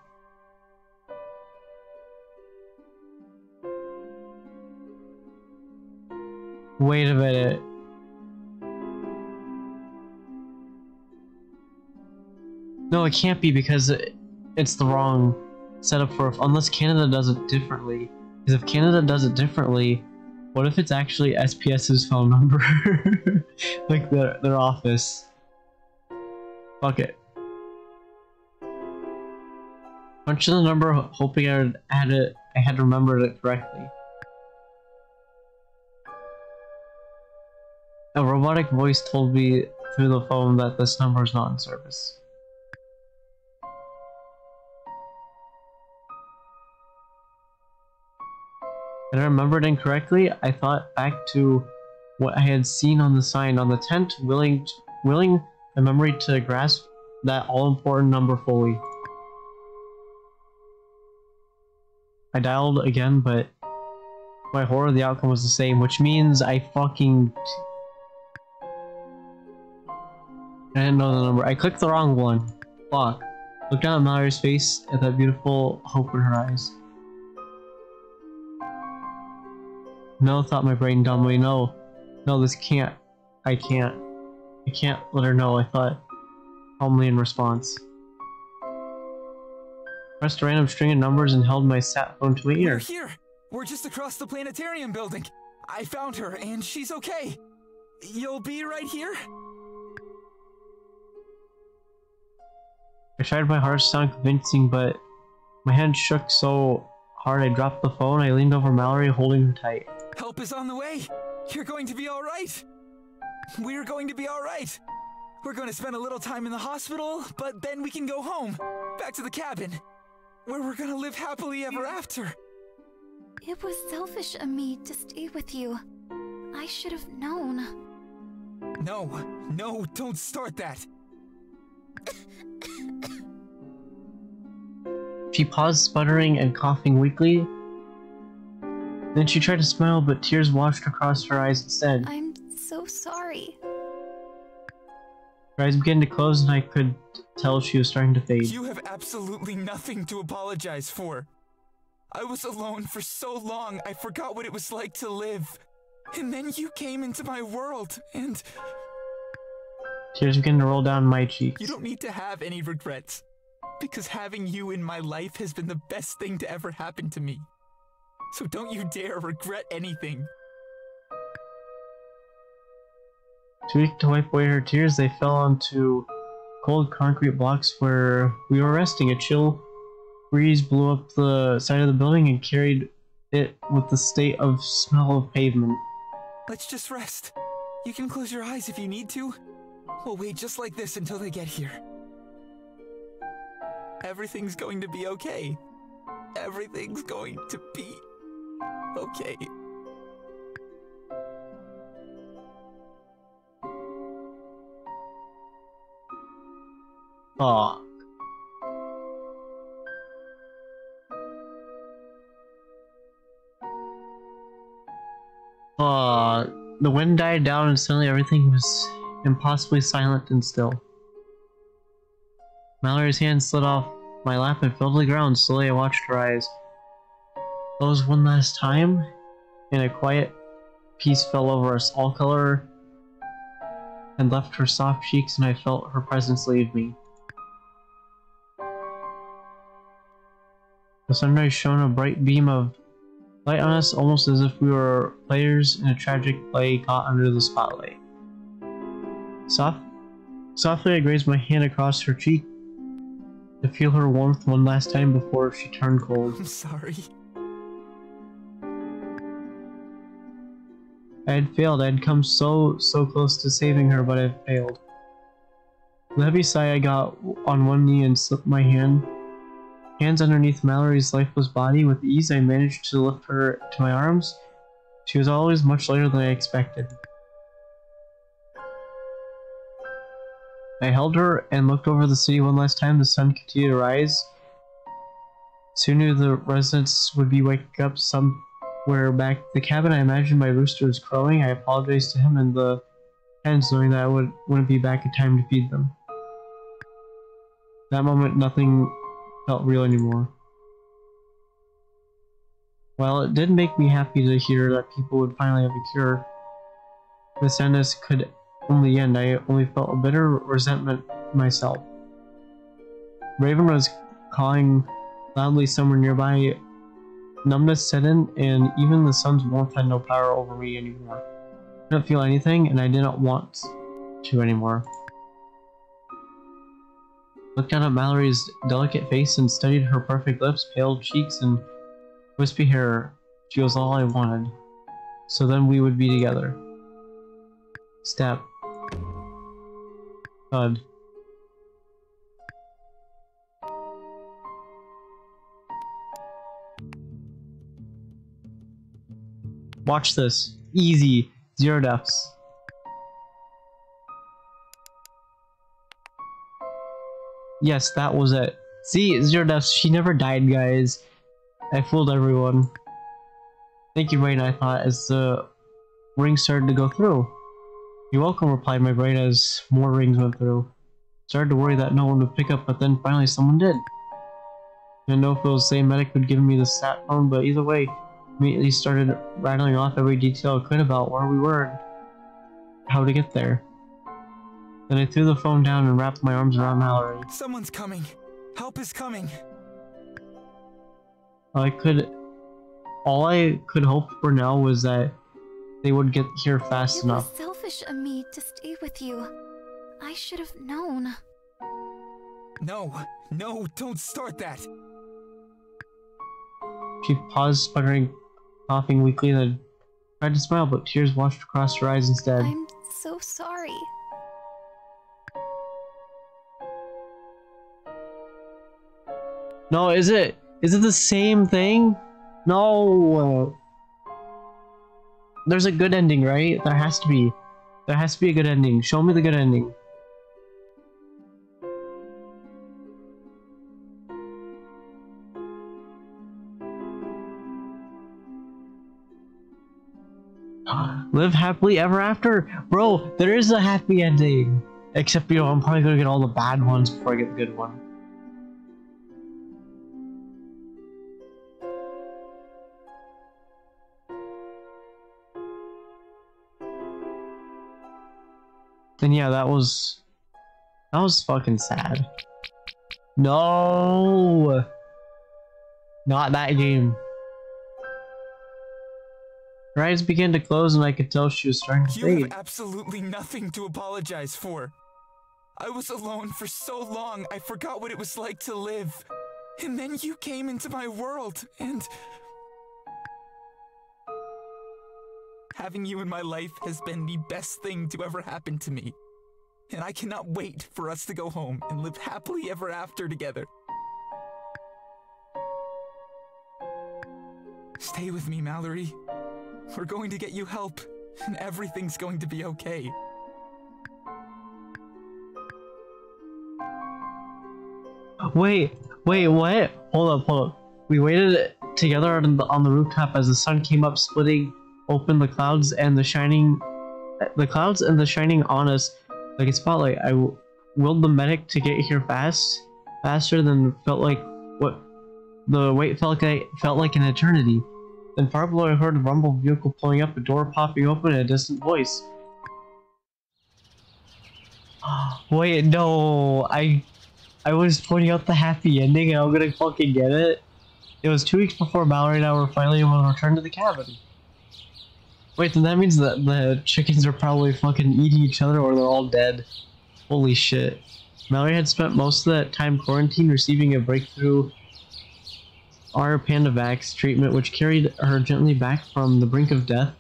Wait a minute. No, it can't be because it, it's the wrong setup for unless Canada does it differently. Because if Canada does it differently, what if it's actually SPS's phone number? like their their office. Fuck it. Punch the number, hoping I had it. I had remembered it correctly. A robotic voice told me through the phone that this number is not in service. And I remembered incorrectly, I thought back to what I had seen on the sign on the tent, willing, willing my memory to grasp that all-important number fully. I dialed again, but my horror, the outcome was the same, which means I fucking... I didn't know the number. I clicked the wrong one. Fuck. Look down at Mallory's face at that beautiful hope in her eyes. No, thought my brain dumbly. No. No, this can't. I can't. I can't let her know, I thought, calmly in response. Pressed a random string of numbers and held my sat phone to my We're here. We're just across the planetarium building. I found her, and she's okay. You'll be right here? I tried my hardest to sound convincing, but my hand shook so hard I dropped the phone. I leaned over Mallory, holding her tight. Help is on the way. You're going to be all right. We're going to be all right. We're going to spend a little time in the hospital, but then we can go home, back to the cabin, where we're going to live happily ever after. It was selfish of me to stay with you. I should have known. No, no, don't start that. She paused, sputtering and coughing weakly. Then she tried to smile, but tears washed across her eyes instead. I'm so sorry. Her eyes began to close, and I could tell she was starting to fade. You have absolutely nothing to apologize for. I was alone for so long, I forgot what it was like to live. And then you came into my world, and Tears began to roll down my cheeks. you don't need to have any regrets. Because having you in my life has been the best thing to ever happen to me. So don't you dare regret anything. Too weak to wipe away her tears, they fell onto cold concrete blocks where we were resting. A chill breeze blew up the side of the building and carried it with the state of smell of pavement. Let's just rest. You can close your eyes if you need to. We'll wait just like this until they get here. Everything's going to be okay. Everything's going to be okay. Fuck. Uh, the wind died down and suddenly everything was impossibly silent and still. Mallory's hand slid off my lap and fell to the ground. Slowly I watched her eyes close one last time, and a quiet peace fell over us. All color and left her soft cheeks, and I felt her presence leave me. The sunrise shone a bright beam of light on us, almost as if we were players in a tragic play caught under the spotlight. Soft, softly, I grazed my hand across her cheek to feel her warmth one last time before she turned cold. I'm sorry. I had failed. I had come so, so close to saving her, but I had failed. With a heavy sigh, I got on one knee and slipped my hand. Hands underneath Mallory's lifeless body, with ease I managed to lift her to my arms. She was always much lighter than I expected. I held her and looked over the city one last time. The sun continued to rise. Soon the residents would be waking up somewhere back the cabin. I imagined my rooster was crowing. I apologized to him and the hens, knowing that I would, wouldn't be back in time to feed them. That moment, nothing felt real anymore. While it did make me happy to hear that people would finally have a cure, this sadness could only end. I only felt a bitter resentment myself. Raven was calling loudly somewhere nearby. Numbness set in, and even the sun's warmth had no power over me anymore. I didn't feel anything, and I didn't want to anymore. Looked down at Mallory's delicate face and studied her perfect lips, pale cheeks, and wispy hair. She was all I wanted. So then we would be together. Step. Thud. Watch this. Easy. Zero deaths. Yes, that was it. See, zero deaths. She never died, guys. I fooled everyone. Thank you, Rain, I thought, as the ring started to go through. You're welcome, replied my brain as more rings went through. Started to worry that no one would pick up, but then finally someone did. Didn't know if it was the same medic who'd given me the sat phone, but either way, immediately started rattling off every detail I could about where we were and how to get there. Then I threw the phone down and wrapped my arms around Mallory. Someone's coming. Help is coming. I could, all I could hope for now was that they would get here fast It enough. was selfish of me to stay with you. I should have known. No, no, don't start that. She paused, sputtering, coughing weakly, then tried to smile, but tears washed across her eyes instead. I'm so sorry. No, is it? Is it the same thing? No. There's a good ending, right? There has to be. There has to be a good ending. Show me the good ending. Live happily ever after? Bro, there is a happy ending. Except, you know, I'm probably gonna get all the bad ones before I get the good one. And yeah, that was that was fucking sad. No, not that game. Her eyes began to close, and I could tell she was starting to You have absolutely nothing to apologize for. I was alone for so long, I forgot what it was like to live. And then you came into my world, and. Having you in my life has been the best thing to ever happen to me. And I cannot wait for us to go home and live happily ever after together. Stay with me, Mallory. We're going to get you help, and everything's going to be okay. Wait, wait, what? Hold up, hold up. We waited together on the, on the rooftop as the sun came up, splitting open the clouds and the shining, the clouds and the shining on us like a spotlight. I willed the medic to get here fast, faster than felt like what the wait felt like felt like an eternity. Then far below, I heard a rumble of vehicle pulling up, a door popping open, and a distant voice. Wait, no, I I was pointing out the happy ending and I'm gonna fucking get it. It was two weeks before Mallory and I were finally able to return to the cabin. Wait, then that means that the chickens are probably fucking eating each other or they're all dead. Holy shit. Mallory had spent most of that time quarantined receiving a breakthrough R Pandavax treatment which carried her gently back from the brink of death.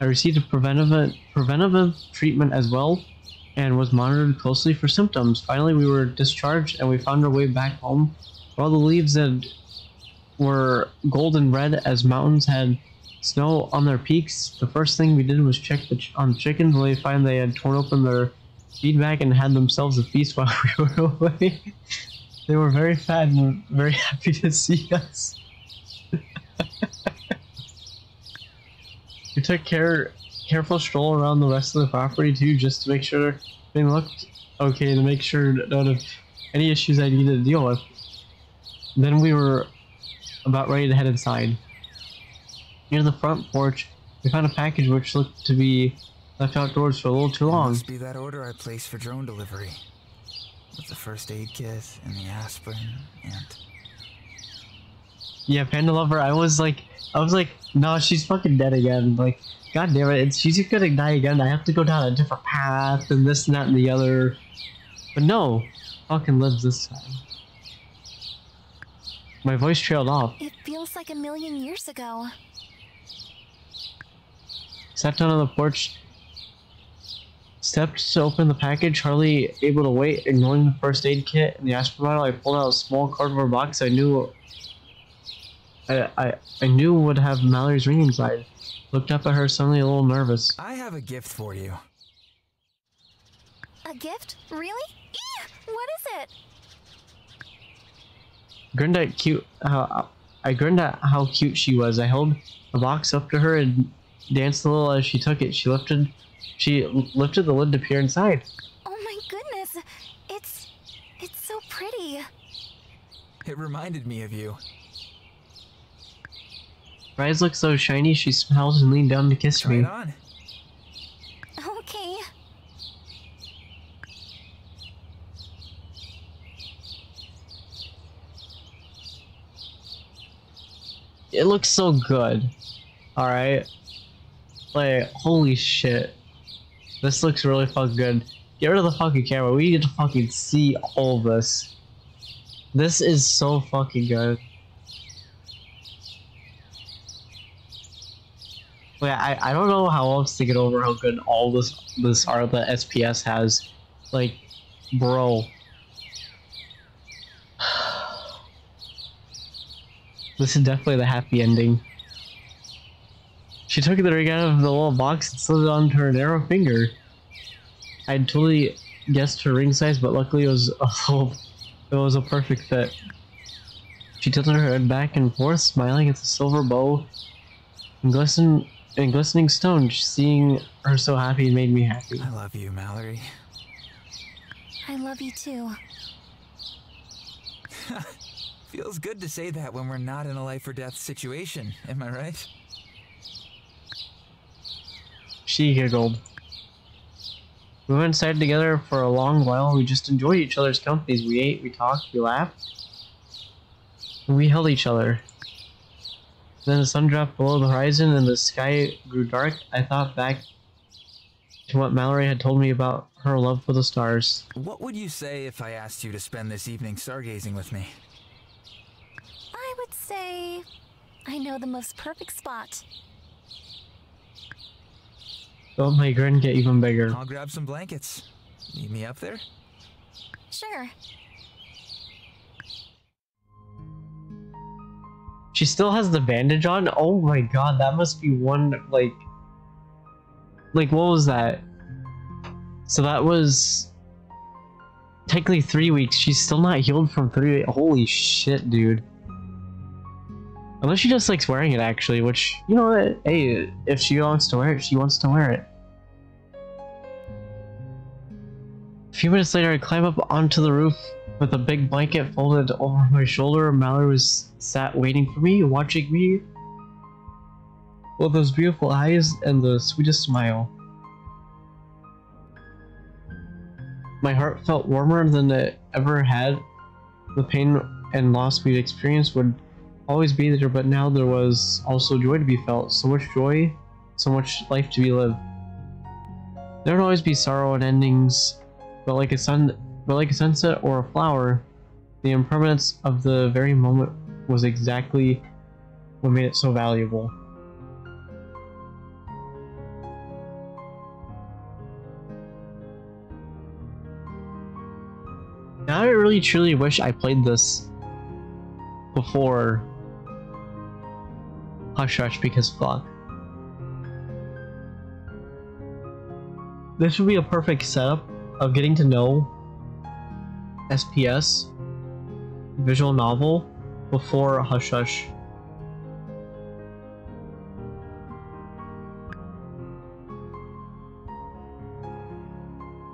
I received a preventive, preventive treatment as well and was monitored closely for symptoms. Finally, we were discharged and we found our way back home. All the leaves had were golden red as mountains had snow on their peaks. The first thing we did was check the ch- on the chickens. They find they had torn open their feed bag and had themselves a feast while we were away. They were very fat and very happy to see us. we took care careful stroll around the rest of the property too, just to make sure everything looked okay, to make sure none of any issues I needed to deal with. Then we were about ready to head inside. Near the front porch, we found a package which looked to be left outdoors for a little too It long. must be that order I placed for drone delivery. With the first aid kit and the aspirin and Yeah, Panda Lover, I was like, I was like, no, she's fucking dead again. Like, god damn it, it's, she's gonna die again. I have to go down a different path and this and that and the other. But no, fucking lives this time. My voice trailed off. It feels like a million years ago. Sat down on the porch, stepped to open the package, hardly able to wait, ignoring the first aid kit and the aspirin bottle. I pulled out a small cardboard box I knew I, I, I knew would have Mallory's ring inside. Looked up at her, suddenly a little nervous. I have a gift for you. A gift? Really? Ew! What is it? Grinned at cute. How I grinned at how cute she was. I held the box up to her and danced a little as she took it. She lifted, she lifted the lid to peer inside. Oh my goodness. It's. It's so pretty. It reminded me of you. Her eyes looked so shiny, she smiled and leaned down to kiss Try me. it on. Okay. It looks so good. Alright. Like, holy shit. This looks really fucking good. Get rid of the fucking camera. We need to fucking see all this. This is so fucking good. Wait, I, I don't know how else to get over how good all this this art that SPS has. Like, bro. This is definitely the happy ending. She took the ring out of the little box and slid it onto her narrow finger. I had totally guessed her ring size, but luckily it was a little, it was a perfect fit. She tilted her head back and forth, smiling at the silver bow and glisten and glistening stone. Seeing her so happy made me happy. I love you, Mallory. I love you too. Feels good to say that when we're not in a life or death situation, am I right? She giggled. We went inside together for a long while. We just enjoyed each other's companies. We ate, we talked, we laughed. We held each other. Then the sun dropped below the horizon and the sky grew dark. I thought back to what Mallory had told me about her love for the stars. What would you say if I asked you to spend this evening stargazing with me? I would say. I know the most perfect spot. Don't my grin get even bigger. I'll grab some blankets. Need me up there? Sure. She still has the bandage on? Oh my god, that must be one, like... Like, what was that? So that was... Technically three weeks. She's still not healed from three... Holy shit, dude. Unless she just likes wearing it, actually, which, you know what? Hey, if she wants to wear it, she wants to wear it. A few minutes later, I climb up onto the roof with a big blanket folded over my shoulder. Mallory was sat waiting for me, watching me with those beautiful eyes and the sweetest smile. My heart felt warmer than it ever had. The pain and loss we'd experienced would always be there, but now there was also joy to be felt. So much joy, so much life to be lived. There would always be sorrow and endings, but like a sun, but like a sunset or a flower, the impermanence of the very moment was exactly what made it so valuable. Now I really truly wish I played this before Hush Hush because fuck. This would be a perfect setup of getting to know SPS visual novel before Hush Hush.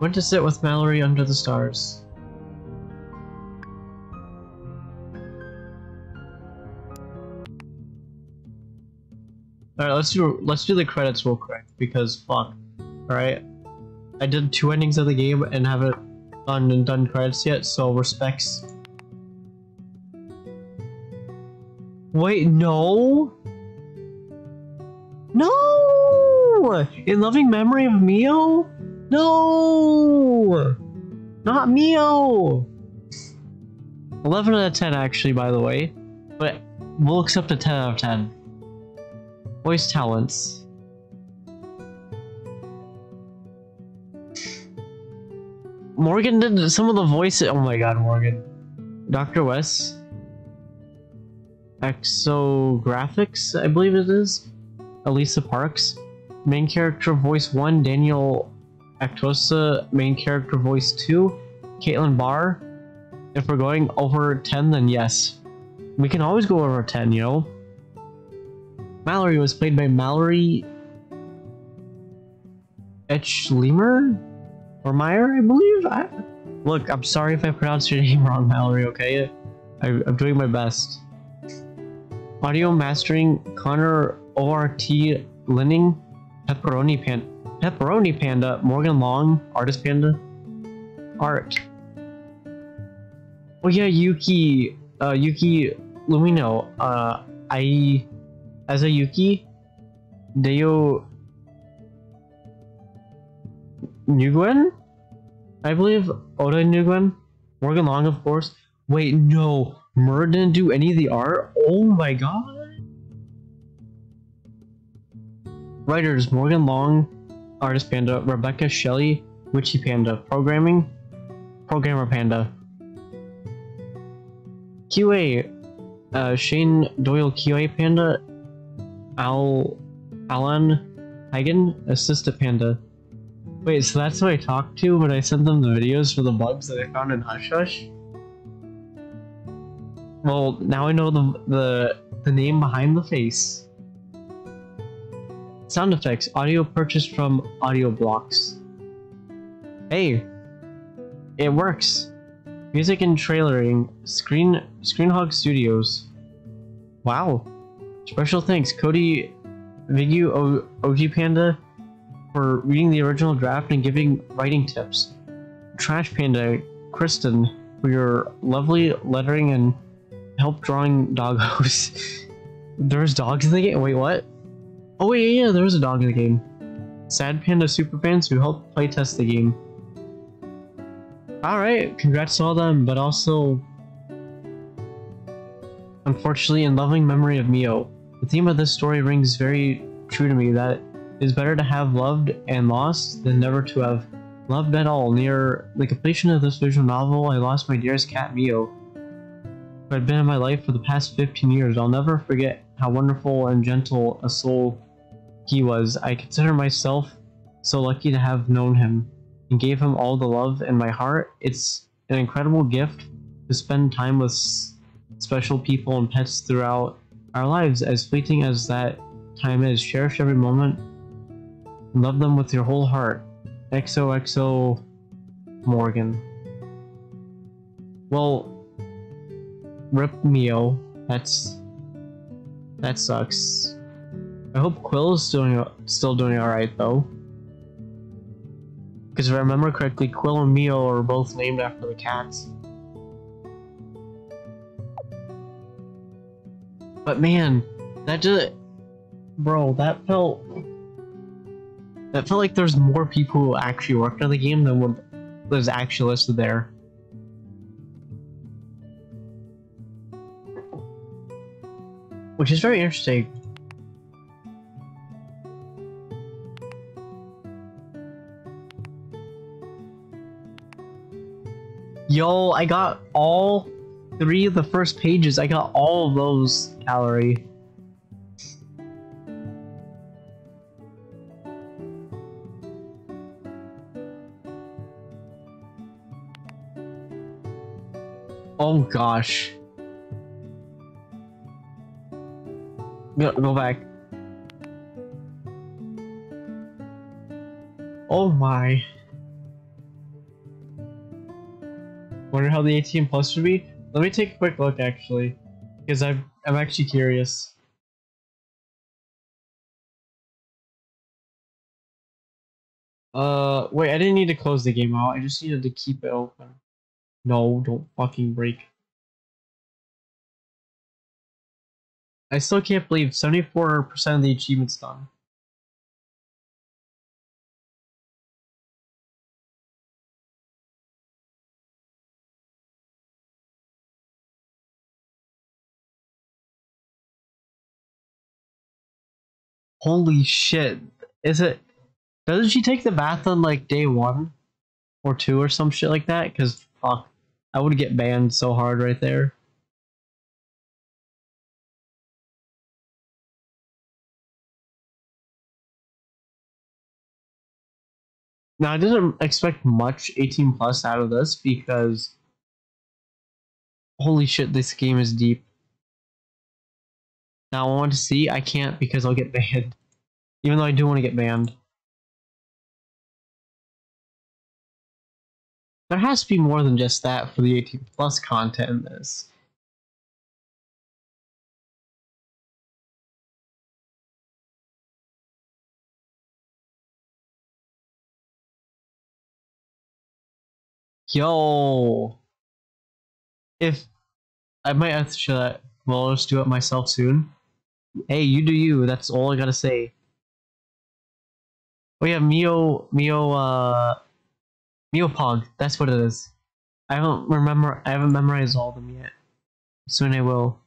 Went to sit with Mallory under the stars. Alright, let's do let's do the credits real quick because fuck. Alright. I did two endings of the game and haven't done done credits yet, so respects. Wait, no! No! In loving memory of Mio? No! Not Mio! 11 out of 10 actually, by the way. But we'll accept a 10 out of 10. Voice talents. Morgan did some of the voices. Oh my god, Morgan. Dr. West. Exographics, I believe it is. Elisa Parks. Main character voice 1, Daniel Actosa. Main character voice 2, Caitlin Barr. If we're going over 10, then yes. We can always go over 10, you know? Mallory was played by Mallory Etch Lemur? Or Meyer, I believe? I, look, I'm sorry if I pronounced your name wrong, Mallory, okay? I, I'm doing my best. Audio mastering Connor ORT Linning Pepperoni Panda Pepperoni Panda Morgan Long Artist Panda Art Oh yeah Yuki uh Yuki Lumino uh I as a Yuki Deo Nguyen I believe Oda Nguyen Morgan Long of course. Wait no. Mur didn't do any of the art? Oh my god. Writers Morgan Long, Artist Panda, Rebecca Shelley, Witchy Panda, Programming, Programmer Panda. QA, uh, Shane Doyle QA Panda, Al, Alan Hagen, Assistant Panda. Wait, so that's who I talked to when I sent them the videos for the bugs that I found in Hush Hush? Well, now I know the, the, the name behind the face. Sound effects, audio purchased from Audio Blocks. Hey, it works. Music and trailering, Screen Screenhog Studios. Wow. Special thanks, Cody Vigu o, OG Panda for reading the original draft and giving writing tips. Trash Panda, Kristen for your lovely lettering and help drawing doggos. There's dogs in the game? Wait, what? Oh yeah, yeah, there was a dog in the game. Sad Panda Superfans who helped playtest the game. Alright, congrats to all them, but also... Unfortunately, in loving memory of Mio, the theme of this story rings very true to me that it is better to have loved and lost than never to have loved at all. Near the completion of this visual novel, I lost my dearest cat Mio, who had been in my life for the past 15 years. I'll never forget how wonderful and gentle a soul he was. I consider myself so lucky to have known him and gave him all the love in my heart. It's an incredible gift to spend time with special people and pets throughout our lives, as fleeting as that time is. Cherish every moment love them with your whole heart. XOXO Morgan. Well, Rip Mio, that's that sucks. I hope Quill is doing still doing alright though. Because if I remember correctly, Quill and Mio are both named after the cats. But man, that just... Bro, that felt... That felt like there's more people who actually worked on the game than what was actually listed there. Which is very interesting. Yo, I got all three of the first pages. I got all of those gallery. Oh gosh. Go, go back. Oh my. Wonder how the 18 plus would be? Let me take a quick look actually. Because I'm, I'm actually curious. Uh, wait, I didn't need to close the game out. I just needed to keep it open. No, don't fucking break. I still can't believe 74% of the achievements done. Holy shit. Is it... Doesn't she take the bath on, like, day one? Or two or some shit like that? Because, fuck. I would get banned so hard right there. Now, I didn't expect much 18 plus out of this because holy shit, this game is deep. Now, I want to see, I can't because I'll get banned. Even though I do want to get banned. There has to be more than just that for the 18 plus content in this. Yo, if I might have to show that, well, I'll just do it myself soon. Hey, you do you. That's all I gotta say. Oh yeah, Mio, Mio, uh, Mio Pog. That's what it is. I haven't remember. I haven't memorized all of them yet. Soon I will.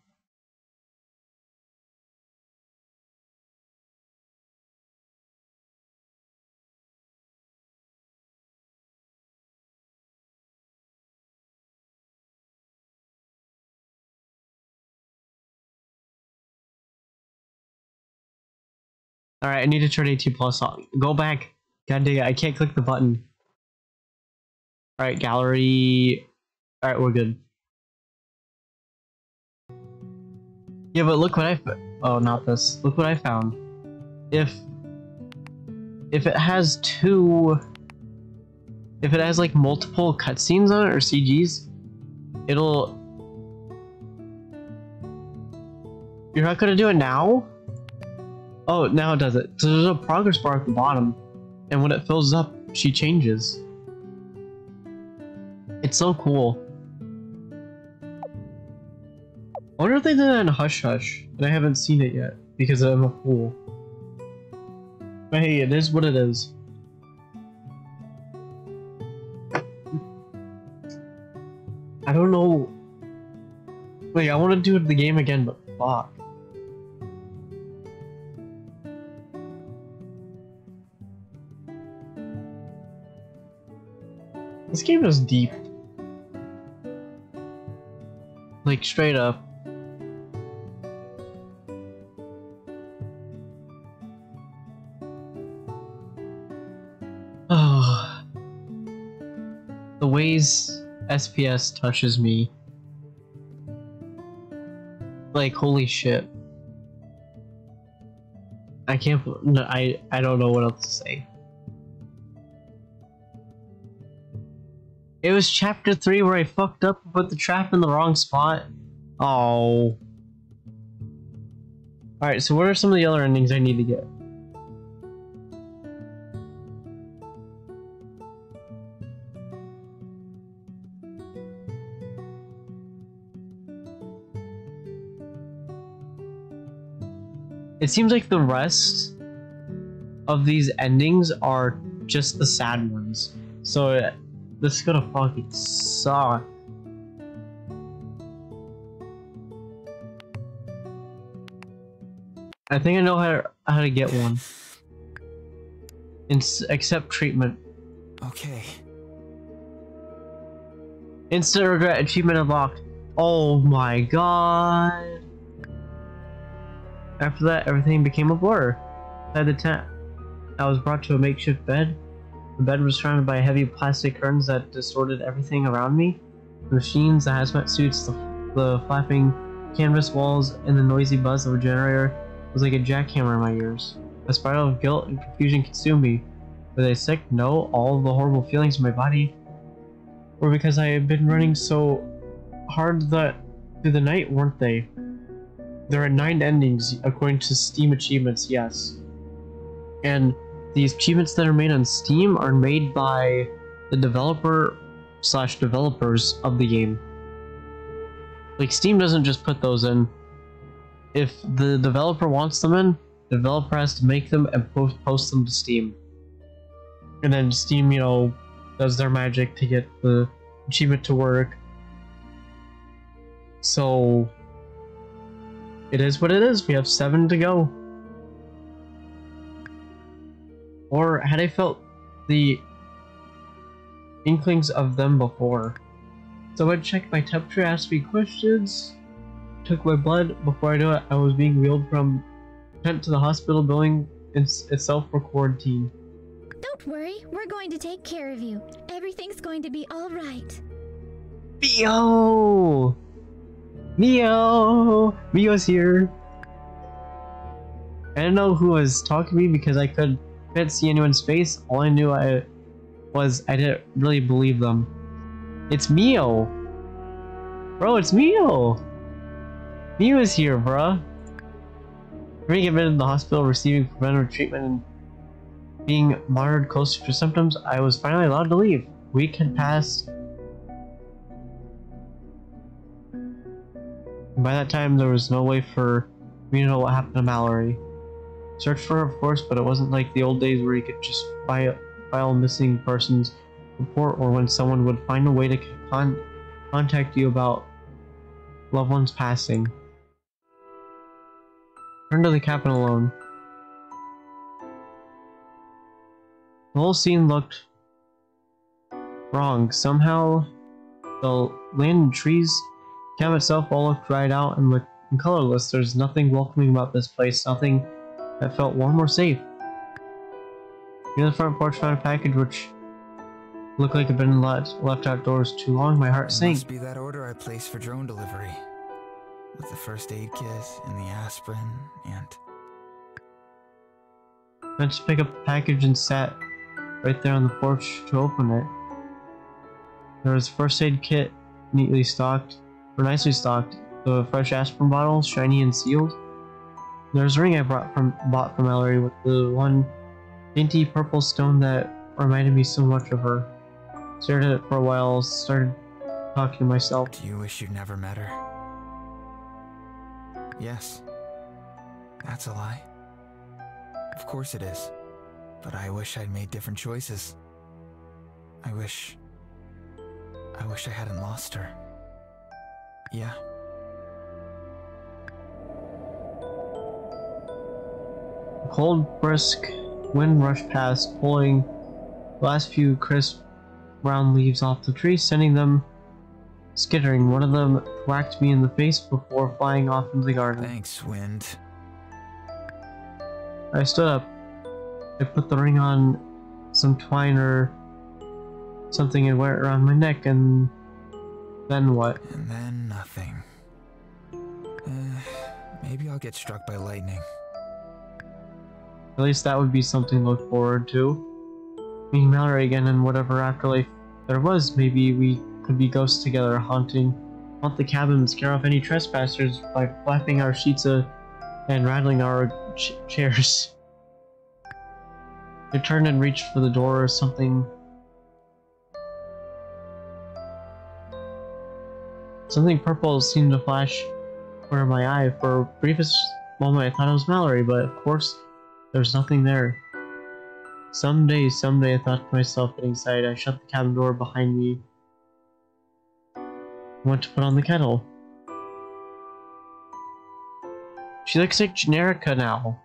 Alright, I need to turn 18 plus on. Go back. God dang it, I can't click the button. Alright, gallery. Alright, we're good. Yeah, but look what I Oh, not this. Look what I found. If... If it has two... If it has, like, multiple cutscenes on it, or CGs, it'll... You're not gonna do it now? Oh, now it does it. So there's a progress bar at the bottom, and when it fills up, she changes. It's so cool. I wonder if they did that in Hush Hush, and I haven't seen it yet, because I'm a fool. But hey, it is what it is. I don't know... Wait, I want to do the game again, but fuck. This game is deep. Like, straight up. Oh. The ways SPS touches me. Like, holy shit. I can't, no, I, I don't know what else to say. It was chapter 3 where I fucked up and put the trap in the wrong spot. Oh. Alright, so what are some of the other endings I need to get? It seems like the rest of these endings are just the sad ones. So this is gonna fucking suck. I think I know how to, how to get one. Ins accept treatment. Okay. Instant regret achievement unlocked. Oh my god. After that, everything became a blur. Inside the tent, I was brought to a makeshift bed the bed was surrounded by heavy plastic curtains that distorted everything around me. The machines, the hazmat suits, the, the flapping canvas walls, and the noisy buzz of a generator was like a jackhammer in my ears. A spiral of guilt and confusion consumed me. Was I sick? No. All of the horrible feelings in my body were because I had been running so hard that through the night, weren't they? There are nine endings according to Steam achievements, yes. And these achievements that are made on Steam are made by the developer slash developers of the game. Like Steam doesn't just put those in. If the developer wants them in, the developer has to make them and post post them to Steam. And then Steam, you know, does their magic to get the achievement to work. So it is what it is. We have seven to go. Or had I felt the inklings of them before? So I checked my temperature, asked me questions, took my blood. Before I knew it, I was being wheeled from tent to the hospital building itself for quarantine. Don't worry, we're going to take care of you. Everything's going to be alright. Mio! Mio! Mio's here! I didn't know who was talking to me because I could couldn't see anyone's face. All I knew I was I didn't really believe them. It's Mio! Bro, it's Mio! Mio is here, bruh. Being admitted in the hospital, receiving preventative treatment, and being monitored closely for symptoms, I was finally allowed to leave. A week had passed. By that time, there was no way for me to know what happened to Mallory. Searched for of course, but it wasn't like the old days where you could just file, file missing persons report or when someone would find a way to con contact you about loved ones passing. Turn to the cabin alone. The whole scene looked wrong. Somehow, the land and trees, cabin itself all looked dried out and looked colorless. There's nothing welcoming about this place, nothing that felt warm or safe. Near the front porch found a package which looked like it had been left, left outdoors too long. My heart It sank. must be that order I placed for drone delivery. With the first aid kit and the aspirin and I Went to pick up the package and sat right there on the porch to open it. There was a first aid kit neatly stocked, or nicely stocked, the fresh aspirin bottles, shiny and sealed. There was a ring I brought from bought from Mallory with the one dainty purple stone that reminded me so much of her. Stared at it for a while, started talking to myself. do you wish you'd never met her? Yes. That's a lie. Of course it is. But I wish I'd made different choices. I wish. I wish I hadn't lost her. Yeah. Cold, brisk wind rushed past, pulling the last few crisp brown leaves off the tree, sending them skittering. One of them whacked me in the face before flying off into the garden. Thanks, Wind. I stood up. I put the ring on some twine or something and wear it around my neck, and then what? And then nothing. Uh, maybe I'll get struck by lightning. At least that would be something to look forward to. Meeting Mallory again and whatever afterlife there was, maybe we could be ghosts together haunting haunt the cabin scare off any trespassers by flapping our sheets uh, and rattling our ch- chairs. I turned and reached for the door or something. Something purple seemed to flash over my eye. For a briefest moment, I thought it was Mallory, but of course, there's nothing there. Someday, someday, I thought to myself getting. I shut the cabin door behind me. I Went to put on the kettle. She looks like Generica now.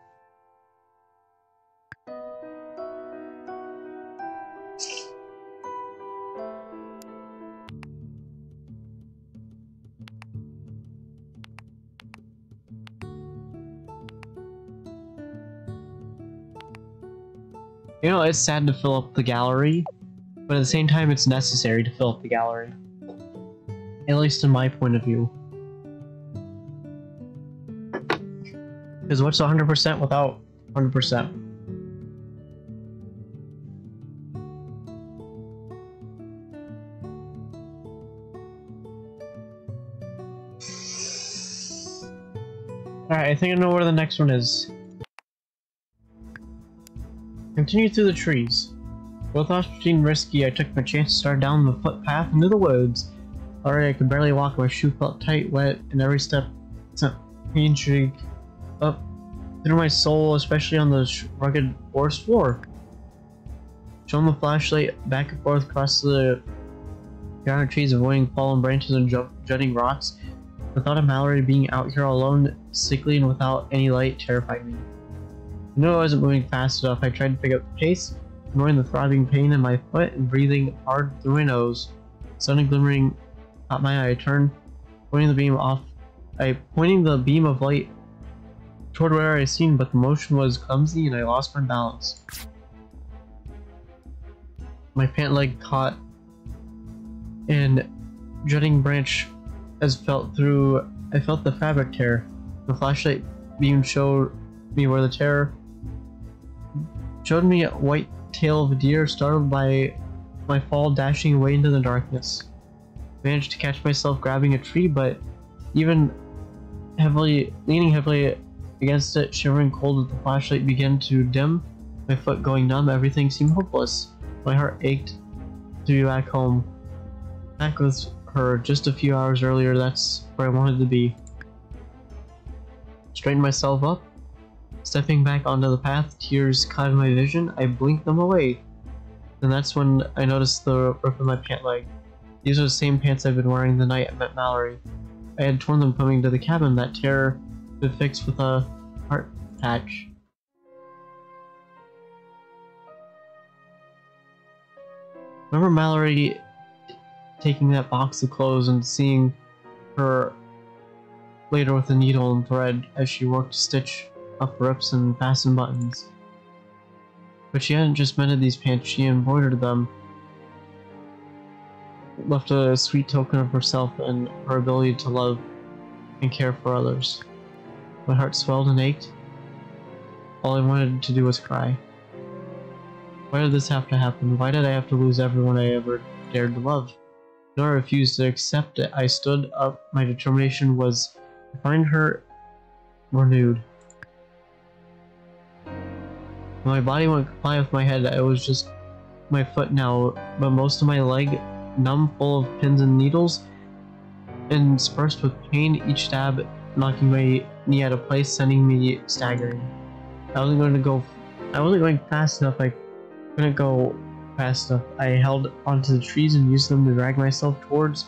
Know, it's sad to fill up the gallery, but at the same time, it's necessary to fill up the gallery. At least in my point of view. Because what's 100% without 100%? Alright, I think I know where the next one is. Continue through the trees. Both thoughts seemed risky. I took my chance to start down the footpath into the woods. Already I could barely walk. My shoe felt tight, wet, and every step sent pain shriek up through my soul, especially on the rugged forest floor. Shone the flashlight back and forth across the ground trees, avoiding fallen branches and jutting rocks. The thought of Mallory being out here alone, sickly and without any light, terrified me. I knew I wasn't moving fast enough. I tried to pick up the pace, ignoring the throbbing pain in my foot and breathing hard through my nose. Suddenly glimmering caught my eye. I turned, pointing the beam off. I pointing the beam of light toward where I seen, but the motion was clumsy and I lost my balance. My pant leg caught and jutting branch as felt through. I felt the fabric tear. The flashlight beam showed me where the tear showed me a white tail of a deer startled by my fall dashing away into the darkness. managed to catch myself grabbing a tree, but even heavily leaning heavily against it, shivering cold as the flashlight began to dim, my foot going numb, everything seemed hopeless. My heart ached to be back home. Back with her just a few hours earlier, that's where I wanted to be. Straightened myself up, stepping back onto the path, tears clouded my vision, I blinked them away. And that's when I noticed the rip in my pant leg. These are the same pants I've been wearing the night I met Mallory. I had torn them coming to the cabin, that tear been fixed with a heart patch. Remember Mallory taking that box of clothes and seeing her later with a needle and thread as she worked to stitch up rips and fasten buttons. But she hadn't just mended these pants, she embroidered them. Left a sweet token of herself and her ability to love and care for others. My heart swelled and ached. All I wanted to do was cry. Why did this have to happen? Why did I have to lose everyone I ever dared to love? Nora refused to accept it. I stood up. My determination was to find her renewed. My body went fly with my head. It was just my foot now, but most of my leg numb, full of pins and needles, and dispersed with pain. Each stab knocking my knee out of place, sending me staggering. I wasn't going to go. I wasn't going fast enough. I couldn't go fast enough. I held onto the trees and used them to drag myself towards,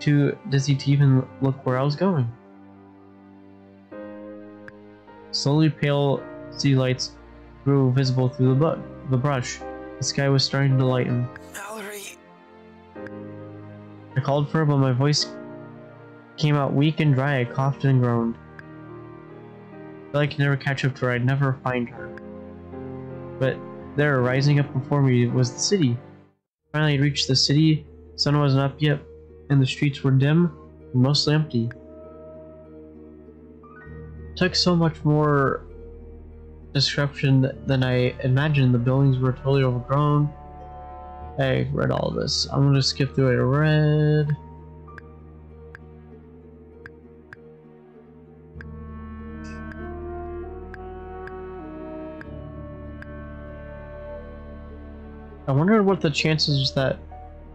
too dizzy to even look where I was going. Slowly, pale sea lights grew visible through the, bu- the brush. The sky was starting to lighten. Mallory! I called for her, but my voice came out weak and dry. I coughed and groaned. I felt I could never catch up to her. I'd never find her. But there, rising up before me, was the city. Finally, I reached the city. Sun wasn't up yet, and the streets were dim and mostly empty. It took so much more description than I imagined. The buildings were totally overgrown. I read all of this. I'm gonna skip through it. Read. I wonder what the chances that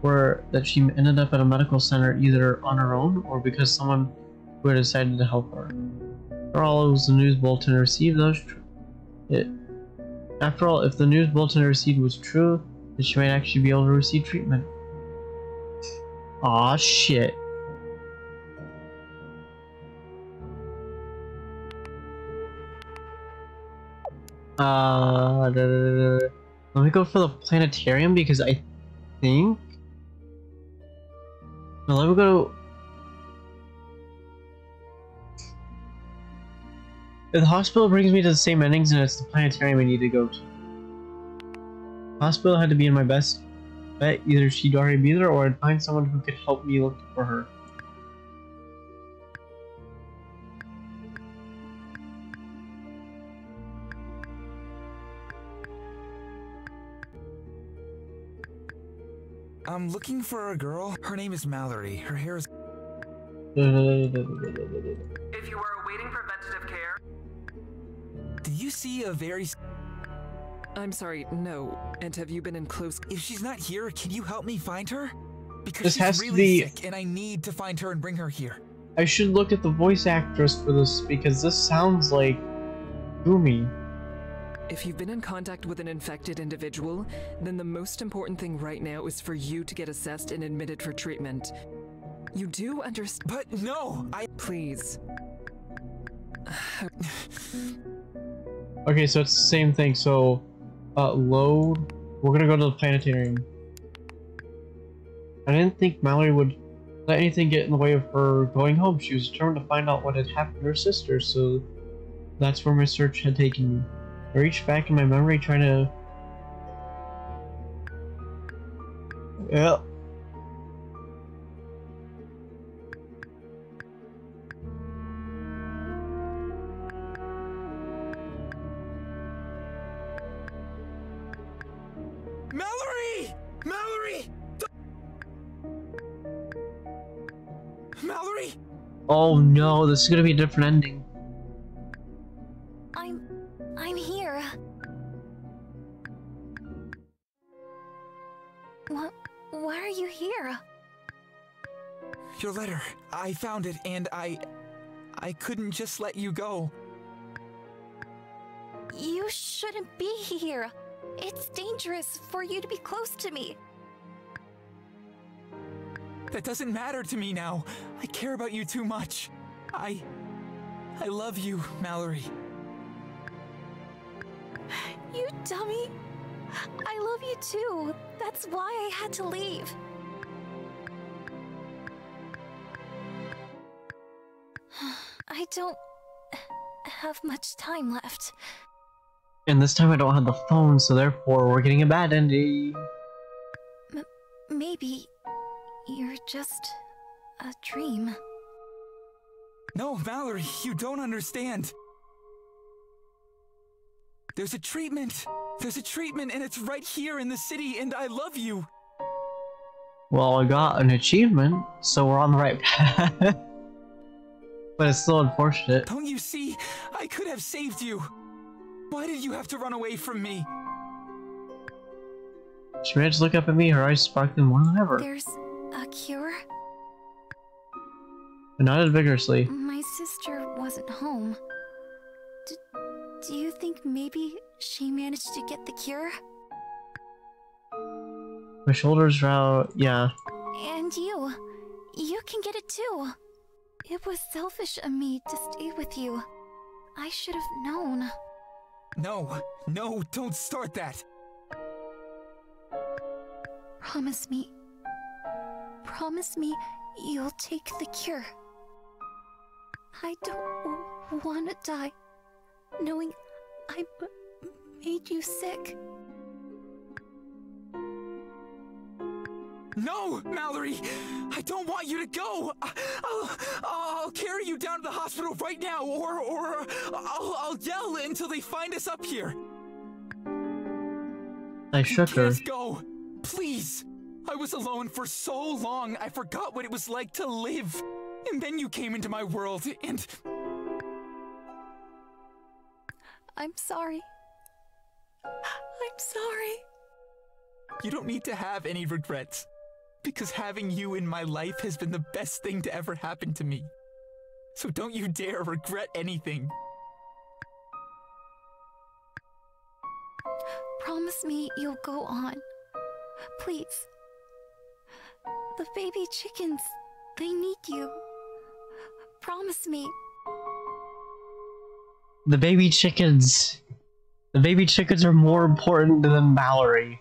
were that she ended up at a medical center either on her own or because someone who had decided to help her. After all, it was the news bulletin received. Those it. After all, if the news bulletin received was true, then she might actually be able to receive treatment. Aw, shit. Uh, da- da- da- let me go for the planetarium because I think. No, let me go. If the hospital brings me to the same endings, and it's the planetarium I need to go to. Hospital had to be in my best bet. Either she'd already be there, or I'd find someone who could help me look for her. I'm looking for a girl. Her name is Mallory. Her hair is. You see a very. s- I'm sorry, no. And have you been in close? If she's not here, can you help me find her? Because This she's has to really be- sick, and I need to find her and bring her here. I should look at the voice actress for this because this sounds like Gumi. If you've been in contact with an infected individual, then the most important thing right now is for you to get assessed and admitted for treatment. You do understand. But no, I. Please. Okay, so it's the same thing. So, uh, load. We're gonna go to the planetarium. I didn't think Mallory would let anything get in the way of her going home. She was determined to find out what had happened to her sister, so that's where my search had taken me. I reached back in my memory trying to. Yeah. Oh no, this is gonna be a different ending. I'm. I'm here. What? Why are you here? Your letter. I found it and I. I couldn't just let you go. You shouldn't be here. It's dangerous for you to be close to me. That doesn't matter to me now. I care about you too much. I. I love you, Mallory. You dummy. I love you too. That's why I had to leave. I don't have much time left. And this time I don't have the phone, so therefore we're getting a bad ending. Maybe you're just a dream. No, Valerie, you don't understand. There's a treatment. There's a treatment, and it's right here in the city, and I love you. Well, I got an achievement, so we're on the right path. but it's still unfortunate. Don't you see? I could have saved you. Why did you have to run away from me? She managed to look up at me, her eyes sparkling more than ever. There's a cure? I nodded vigorously. My sister wasn't home. D do you think maybe she managed to get the cure? My shoulders row. Yeah. And you. You can get it too. It was selfish of me to stay with you. I should have known. No, no, don't start that. Promise me. Promise me you'll take the cure. I don't want to die knowing I made you sick. No, Mallory! I don't want you to go! I- I'll, I'll carry you down to the hospital right now, or, or I'll, I'll yell until they find us up here. I shook you her. can't go. Please. I was alone for so long, I forgot what it was like to live. And then you came into my world, and I'm sorry. I'm sorry. you don't need to have any regrets. Because having you in my life has been the best thing to ever happen to me. So don't you dare regret anything. Promise me you'll go on. Please. The baby chickens, they need you. Promise me. The baby chickens. The baby chickens are more important than Mallory,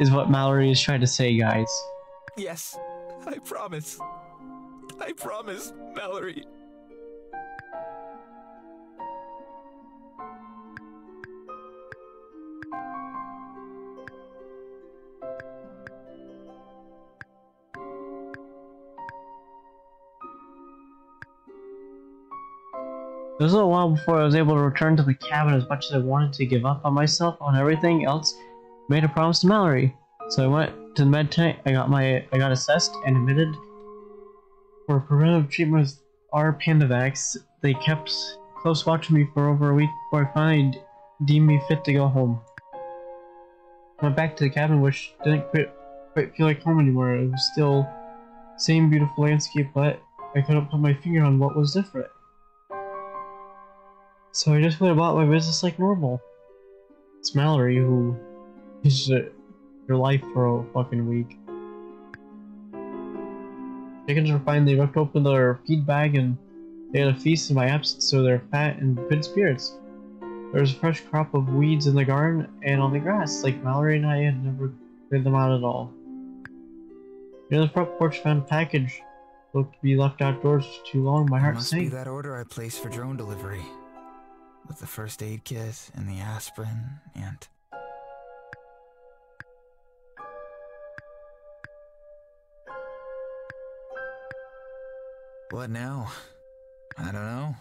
is what Mallory is trying to say, guys. Yes, I promise. I promise, Mallory. It was a little while before I was able to return to the cabin as much as I wanted to give up on myself on everything else. Made a promise to Mallory. So I went to the med tent, I got my I got assessed and admitted for preventive treatment with R Pandavax. They kept close watch of me for over a week before I finally deemed me fit to go home. Went back to the cabin which didn't quite, quite feel like home anymore. It was still same beautiful landscape but I couldn't put my finger on what was different. So I just went about my business like normal. It's Mallory who is uh, your life for a fucking week. Chickens were fine. They ripped open their feed bag and they had a feast in my absence, so they're fat and good spirits. There was a fresh crop of weeds in the garden and on the grass, like Mallory and I had never cleared them out at all. Near the front porch, found a package. Looked to be left outdoors for too long. My It heart must be sank. that order I placed for drone delivery. With the first aid kit and the aspirin and. What now? I don't know.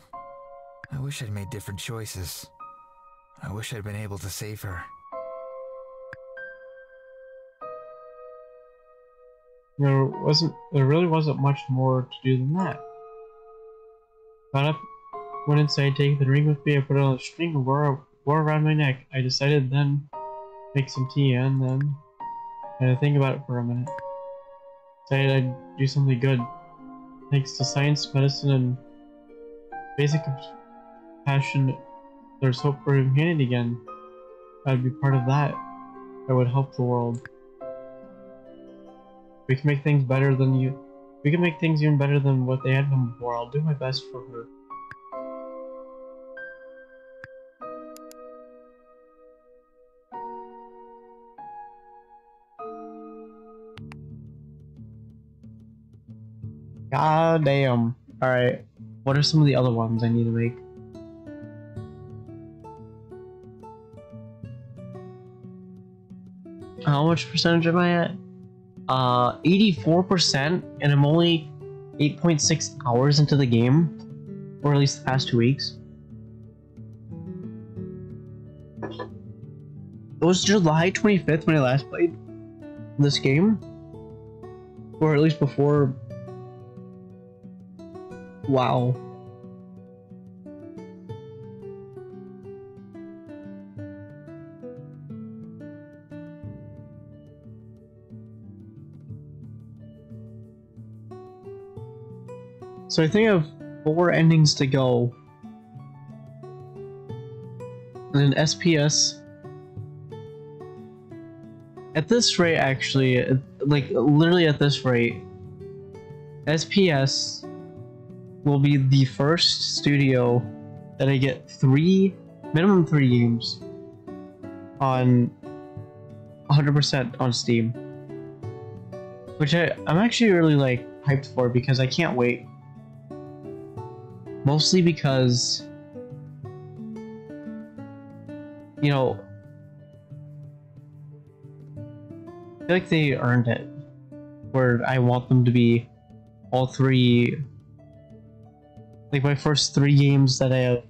I wish I'd made different choices. I wish I'd been able to save her. There wasn't. There really wasn't much more to do than that. Got up, went inside, taking the ring with me. I put it on a string and wore, wore around my neck. I decided then make some tea and then I had to think about it for a minute. Decided I'd do something good. Thanks to science, medicine, and basic compassion, there's hope for humanity again. I'd be part of that. I would help the world. We can make things better than you. We can make things even better than what they had been before. I'll do my best for her. God damn. Alright. What are some of the other ones I need to make? How much percentage am I at? Uh, 84%, and I'm only 8.6 hours into the game. Or at least the past two weeks. It was July 25th when I last played this game. Or at least before Wow. So I think I have four endings to go. And an SPS. At this rate, actually, like literally at this rate, SPS will be the first studio that I get three, minimum three games on 100% on Steam. Which I, I'm actually really like hyped for because I can't wait. Mostly because, you know, I feel like they earned it. Where I want them to be all three like my first three games that I have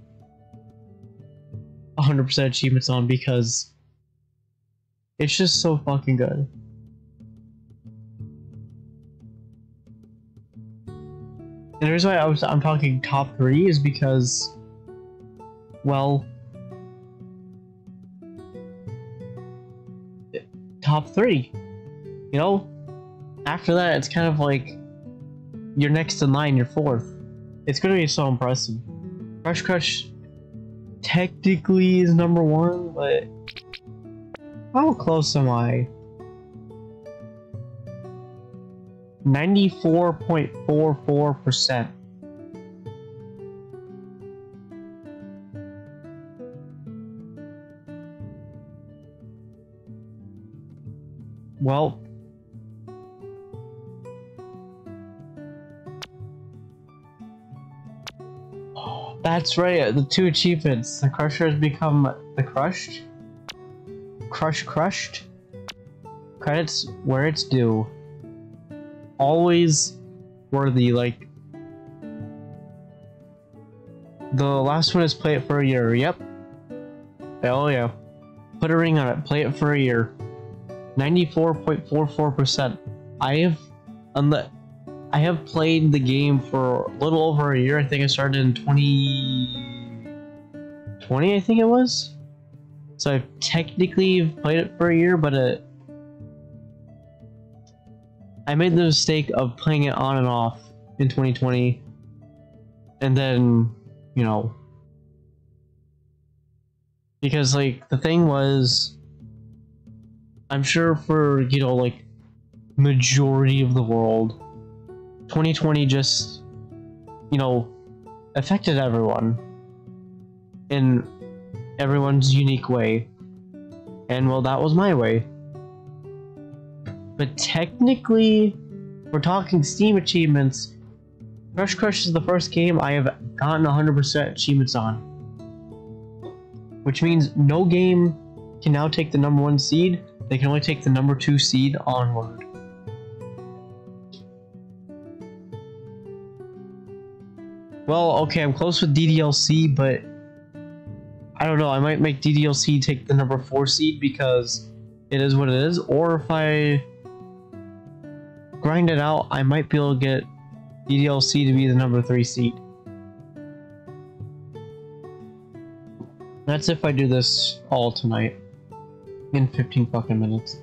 100% achievements on because it's just so fucking good. And the reason why I was I'm talking top three is because, well, top three. You know, after that it's kind of like you're next in line, you're fourth. It's gonna be so impressive. Crush Crush technically is number one, but how close am I? 94.44%. Well, That's right, the two achievements. The Crusher has become the Crushed. Crush Crushed. Credits where it's due. Always worthy, like... The last one is play it for a year, yep. Oh yeah. Put a ring on it, play it for a year. 94.44%. I have... Unless I have played the game for a little over a year. I think I started in 2020, I think it was. So I've technically played it for a year, but it, I made the mistake of playing it on and off in 2020. And then, you know, because like the thing was, I'm sure for, you know, like majority of the world, 2020 just, you know, affected everyone in everyone's unique way. And well, that was my way. But technically, we're talking Steam achievements. Crush Crush is the first game I have gotten 100% achievements on. Which means no game can now take the number one seed, they can only take the number two seed onward. Well, okay, I'm close with DDLC, but I don't know. I might make DDLC take the number four seed because it is what it is. Or if I grind it out, I might be able to get DDLC to be the number three seed. That's if I do this all tonight in 15 fucking minutes.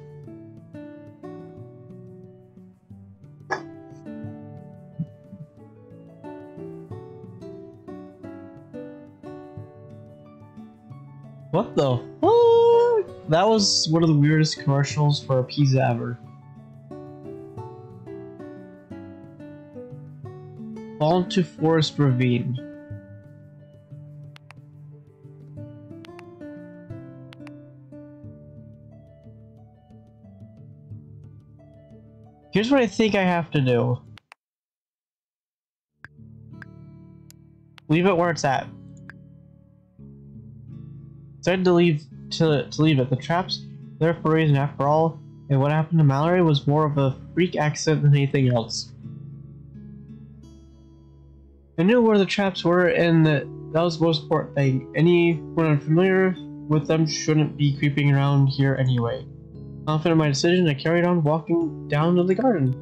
Was one of the weirdest commercials for a pizza ever. Fall into Forest Ravine. Here's what I think I have to do. Leave it where it's at. Decided to leave to, to leave it. The trap's there for a reason after all, and what happened to Mallory was more of a freak accident than anything else. I knew where the traps were, and that, that was the most important thing. Anyone unfamiliar with them shouldn't be creeping around here anyway. Confident in my decision, I carried on walking down to the garden,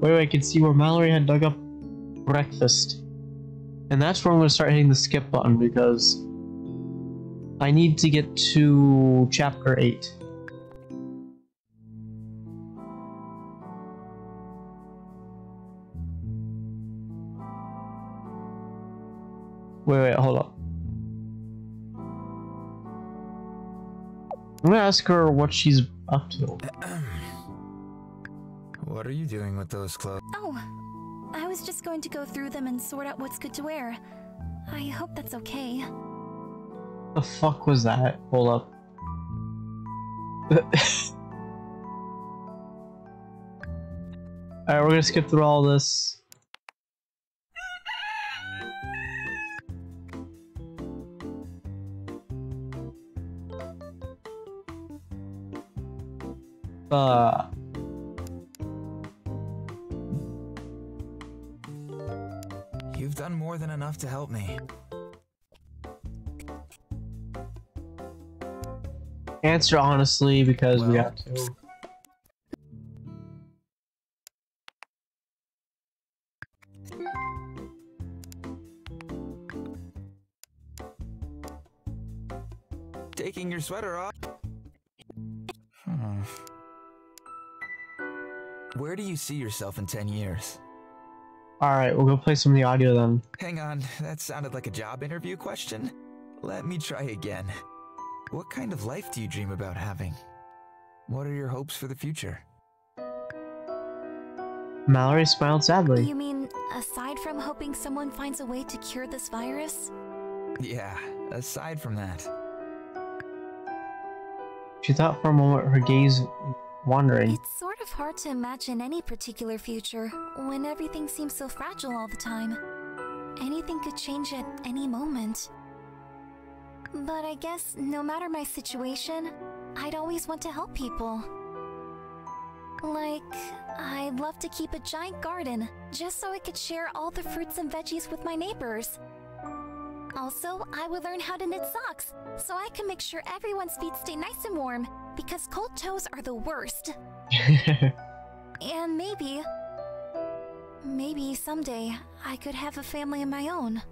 where I could see where Mallory had dug up breakfast. And that's where I'm going to start hitting the skip button because I need to get to chapter 8. Wait, wait, hold up. I'm gonna ask her what she's up to. what are you doing with those clothes? Oh, I was just going to go through them and sort out what's good to wear. I hope that's okay. The fuck was that? Hold up. Alright, we're gonna skip through all this. Uh, You've done more than enough to help me. Answer honestly because we Well. got to. Taking your sweater off. Hmm. Where do you see yourself in 10 years? Alright, we'll go play some of the audio then. Hang on, that sounded like a job interview question. Let me try again. What kind of life do you dream about having? What are your hopes for the future? Mallory smiled sadly. You mean, aside from hoping someone finds a way to cure this virus? Yeah, aside from that. She thought for a moment, her gaze wandering. It's sort of hard to imagine any particular future when everything seems so fragile all the time. Anything could change at any moment. But I guess no matter my situation, I'd always want to help people. Like, I'd love to keep a giant garden just so I could share all the fruits and veggies with my neighbors. Also, I would learn how to knit socks so I can make sure everyone's feet stay nice and warm because cold toes are the worst. And maybe, maybe someday I could have a family of my own.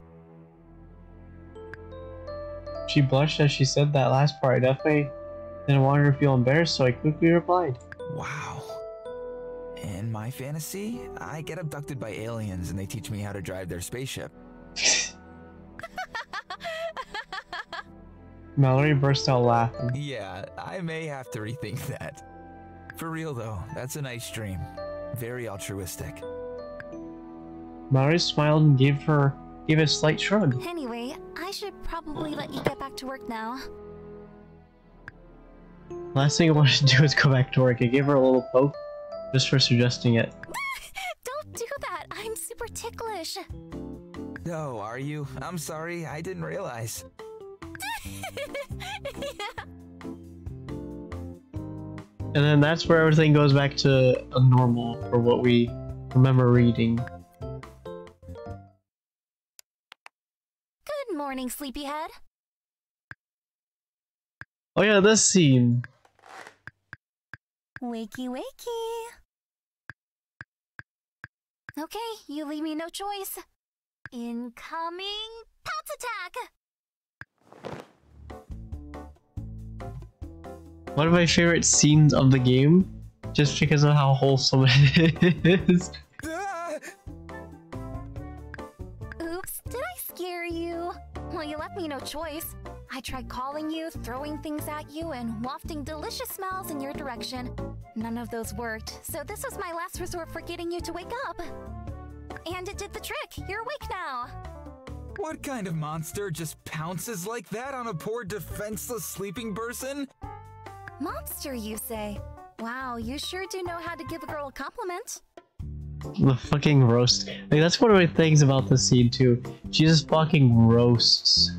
She blushed as she said that last part. I definitely didn't want her to feel embarrassed, so I quickly replied. Wow. In my fantasy, I get abducted by aliens and they teach me how to drive their spaceship. Mallory burst out laughing. Yeah, I may have to rethink that. For real though, that's a nice dream. Very altruistic. Mallory smiled and gave her gave a slight shrug. Anyway, I should probably let you get back to work now. Last thing I wanted to do is go back to work. I gave her a little poke just for suggesting it. Don't do that! I'm super ticklish! Oh, are you? I'm sorry, I didn't realize. And then that's where everything goes back to a normal for what we remember reading. Good morning, sleepyhead. Oh yeah, this scene. Wakey, wakey. Okay, you leave me no choice. Incoming pounce attack! one of my favorite scenes of the game, just because of how wholesome it is. Scare you? Well, you left me no choice. I tried calling you, throwing things at you, and wafting delicious smells in your direction. None of those worked, so this was my last resort for getting you to wake up. And it did the trick. You're awake now. What kind of monster just pounces like that on a poor defenseless sleeping person? Monster, you say? Wow, you sure do know how to give a girl a compliment. The fucking roast. Like that's one of my things about this scene too. She just fucking roasts.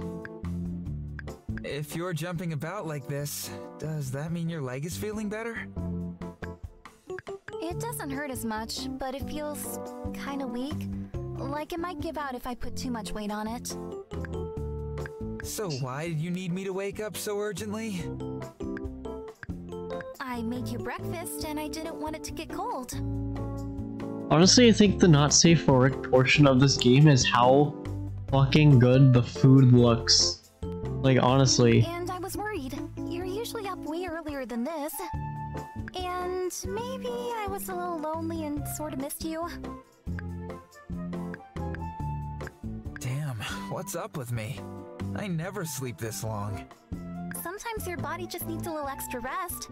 If you're jumping about like this, does that mean your leg is feeling better? It doesn't hurt as much, but it feels kinda weak. Like it might give out if I put too much weight on it. So why did you need me to wake up so urgently? I made you breakfast and I didn't want it to get cold. Honestly, I think the not safe for work portion of this game is how fucking good the food looks. Like honestly. And I was worried. You're usually up way earlier than this. And maybe I was a little lonely and sort of missed you. Damn, what's up with me? I never sleep this long. Sometimes your body just needs a little extra rest.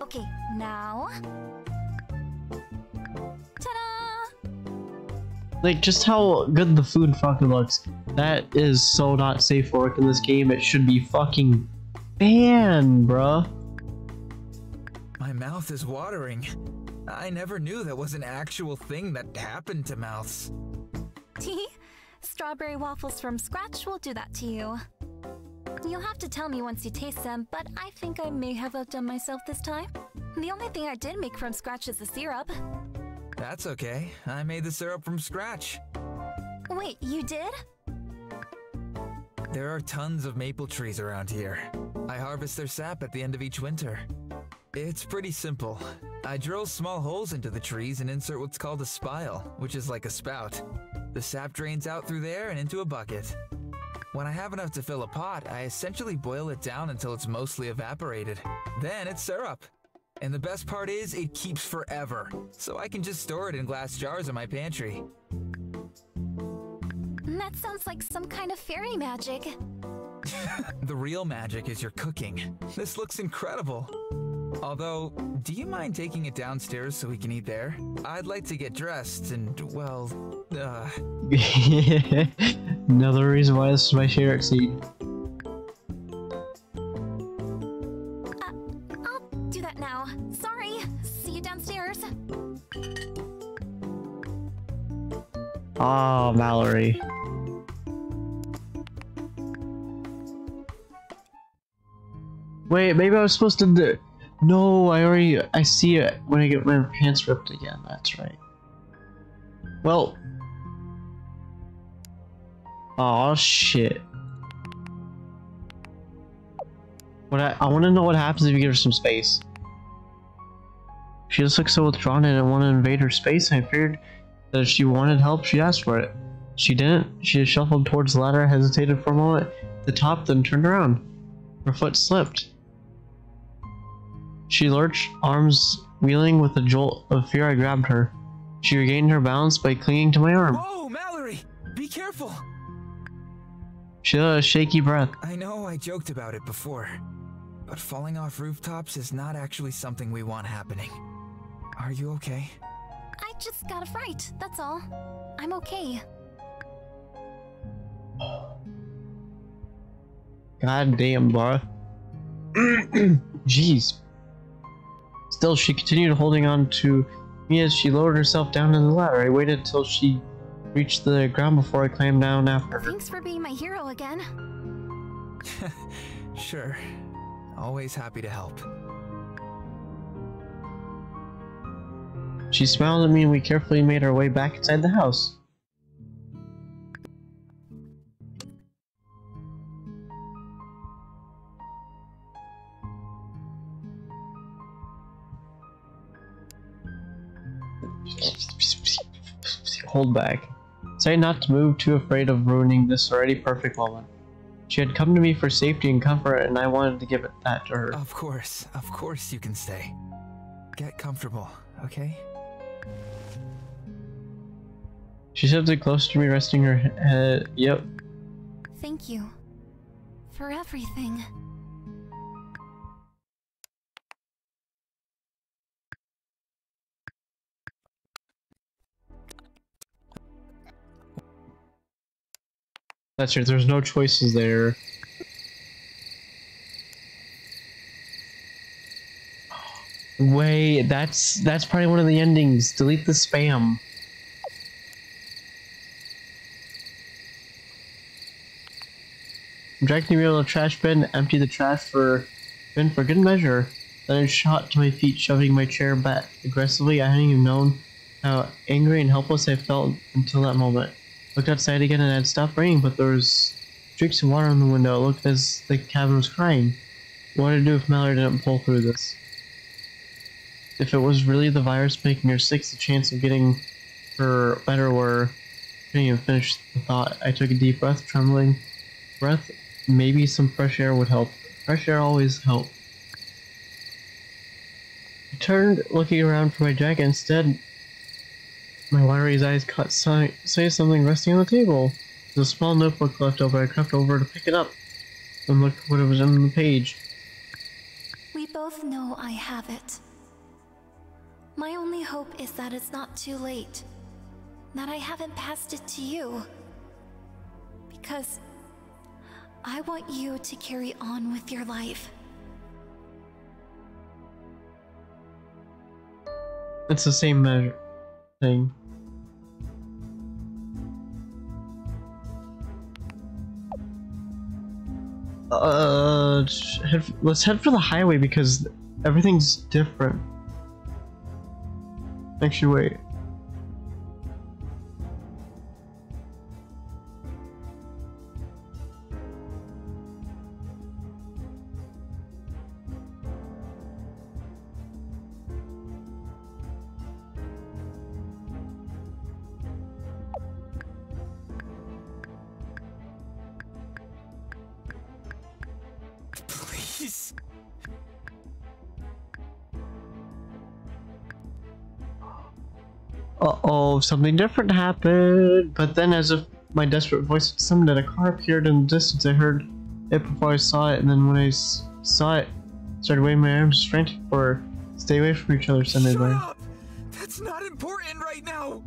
Okay, now. Like just how good the food fucking looks. That is so not safe for work in this game. It should be fucking banned, bruh. My mouth is watering. I never knew that was an actual thing that happened to mouths. Tea? Strawberry waffles from scratch will do that to you. You'll have to tell me once you taste them, but I think I may have outdone myself this time. The only thing I did make from scratch is the syrup. That's okay. I made the syrup from scratch. Wait, you did? There are tons of maple trees around here. I harvest their sap at the end of each winter. It's pretty simple. I drill small holes into the trees and insert what's called a spile, which is like a spout. The sap drains out through there and into a bucket. When I have enough to fill a pot, I essentially boil it down until it's mostly evaporated. Then it's syrup. And the best part is, it keeps forever, so I can just store it in glass jars in my pantry. That sounds like some kind of fairy magic. The real magic is your cooking. This looks incredible. Although, do you mind taking it downstairs so we can eat there? I'd like to get dressed and, well, uh, Another reason why this is my favorite scene. Ah, Mallory. Wait, maybe I was supposed to do. No, I already. I see it when I get my pants ripped again. That's right. Well. Oh shit. What I, I want to know what happens if you give her some space. She just looks so withdrawn and didn't want to invade her space. I figured that if she wanted help, she asked for it. She didn't. She shuffled towards the ladder, hesitated for a moment at the top, then turned around. Her foot slipped. She lurched, arms wheeling with a jolt of fear. I grabbed her. She regained her balance by clinging to my arm. Whoa, Mallory! Be careful! She let a shaky breath. I know I joked about it before, but falling off rooftops is not actually something we want happening. Are you okay? I just got a fright, that's all. I'm okay. God damn, bro. Jeez. Still, she continued holding on to me as she lowered herself down in the ladder. I waited till she reached the ground before I climbed down after her. Thanks for being my hero again. Sure. Always happy to help. She smiled at me and we carefully made our way back inside the house. Hold back. Say not to move, too afraid of ruining this already perfect moment. She had come to me for safety and comfort, and I wanted to give it that to her. Of course, of course you can stay. Get comfortable, okay? She shifted close to me, resting her head. Yep. Thank you. For everything. That's right, there's no choices there. Wait, that's that's probably one of the endings. Delete the spam. Dragging me out of the trash bin, empty the trash for bin for good measure. Then I shot to my feet, shoving my chair back aggressively. I hadn't even known how angry and helpless I felt until that moment. Looked outside again and it had stopped raining, but there was streaks of water in the window. It looked as the cabin was crying. What to do if Mallory didn't pull through this? If it was really the virus making her sick, the chance of getting her better were. I couldn't even finish the thought. I took a deep breath, trembling breath. Maybe some fresh air would help. Fresh air always helps. I turned, looking around for my jacket. Instead, my watery eyes caught sight, say something resting on the table. A small notebook left over. I crept over to pick it up and looked what it was on the page. We both know I have it. My only hope is that it's not too late. That I haven't passed it to you. Because I want you to carry on with your life. It's the same measure thing. Uh, head, let's head for the highway because everything's different. Actually, wait. Something different happened. But then as if my desperate voice summoned it, a car appeared in the distance. I heard it before I saw it, and then when I s- saw it, started waving my arms frantic for stay away from each other, sounded Shut like. up! That's not important right now!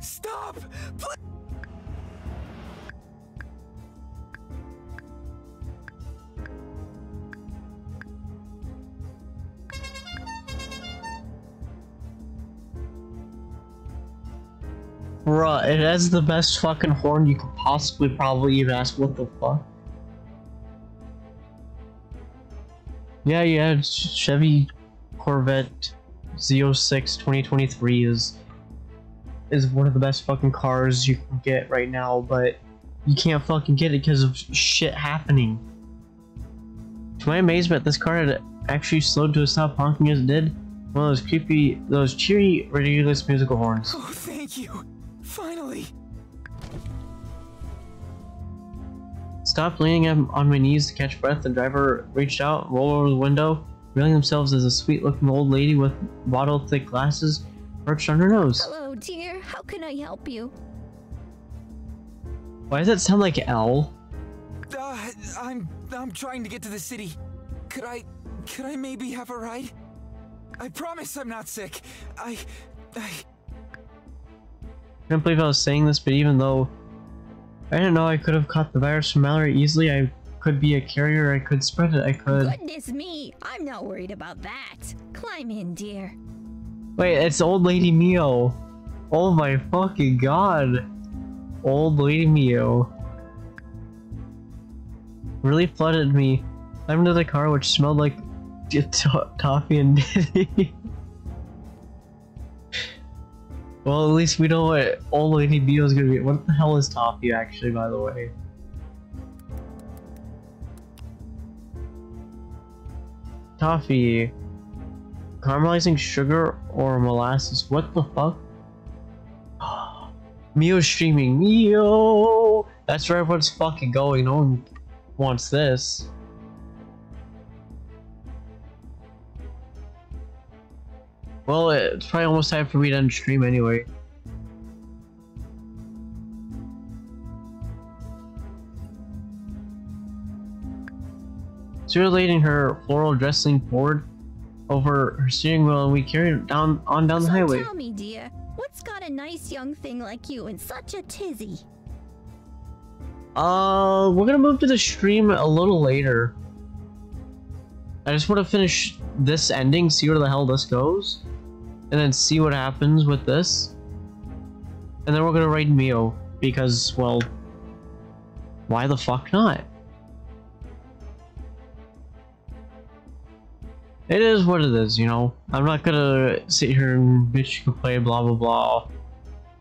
Stop! Please! Bruh, it has the best fucking horn you could possibly probably even ask what the fuck. Yeah, yeah, Chevy Corvette Z06 2023 is is one of the best fucking cars you can get right now, but you can't fucking get it because of shit happening. To my amazement, this car had actually slowed to a stop honking as it did. One of those creepy, those cheery, ridiculous musical horns. Oh, thank you! Finally! Stopped leaning on on my knees to catch breath. The driver reached out, rolled over the window, revealing themselves as a sweet-looking old lady with bottle-thick glasses perched on her nose. Hello, dear. How can I help you? Why does that sound like L? Uh, I'm I'm trying to get to the city. Could I could I maybe have a ride? I promise I'm not sick. I I I can't believe I was saying this, but even though I didn't know I could have caught the virus from Mallory easily, I could be a carrier, I could spread it, I could... Goodness me. I'm not worried about that. Climb in, dear. Wait, it's Old Lady Mio. Oh my fucking god. Old Lady Mio. Really flooded me. I'm into the car which smelled like toffee and Diddy. Well, at least we know what Old Lady Mio is gonna be. What the hell is toffee actually, by the way? Toffee. Caramelizing sugar or molasses? What the fuck? Mio streaming. Mio! That's where everyone's fucking going. No one wants this. Well, it's probably almost time for me to end stream anyway. Leading her floral dressing forward over her steering wheel and we carry it down on down the so highway. tell me, dear, what's got a nice young thing like you in such a tizzy? Uh, we're gonna move to the stream a little later. I just want to finish this ending, see where the hell this goes, and then see what happens with this. And then we're gonna raid Mio, because, well, why the fuck not? It is what it is, you know? I'm not gonna sit here and bitch complain, blah blah blah.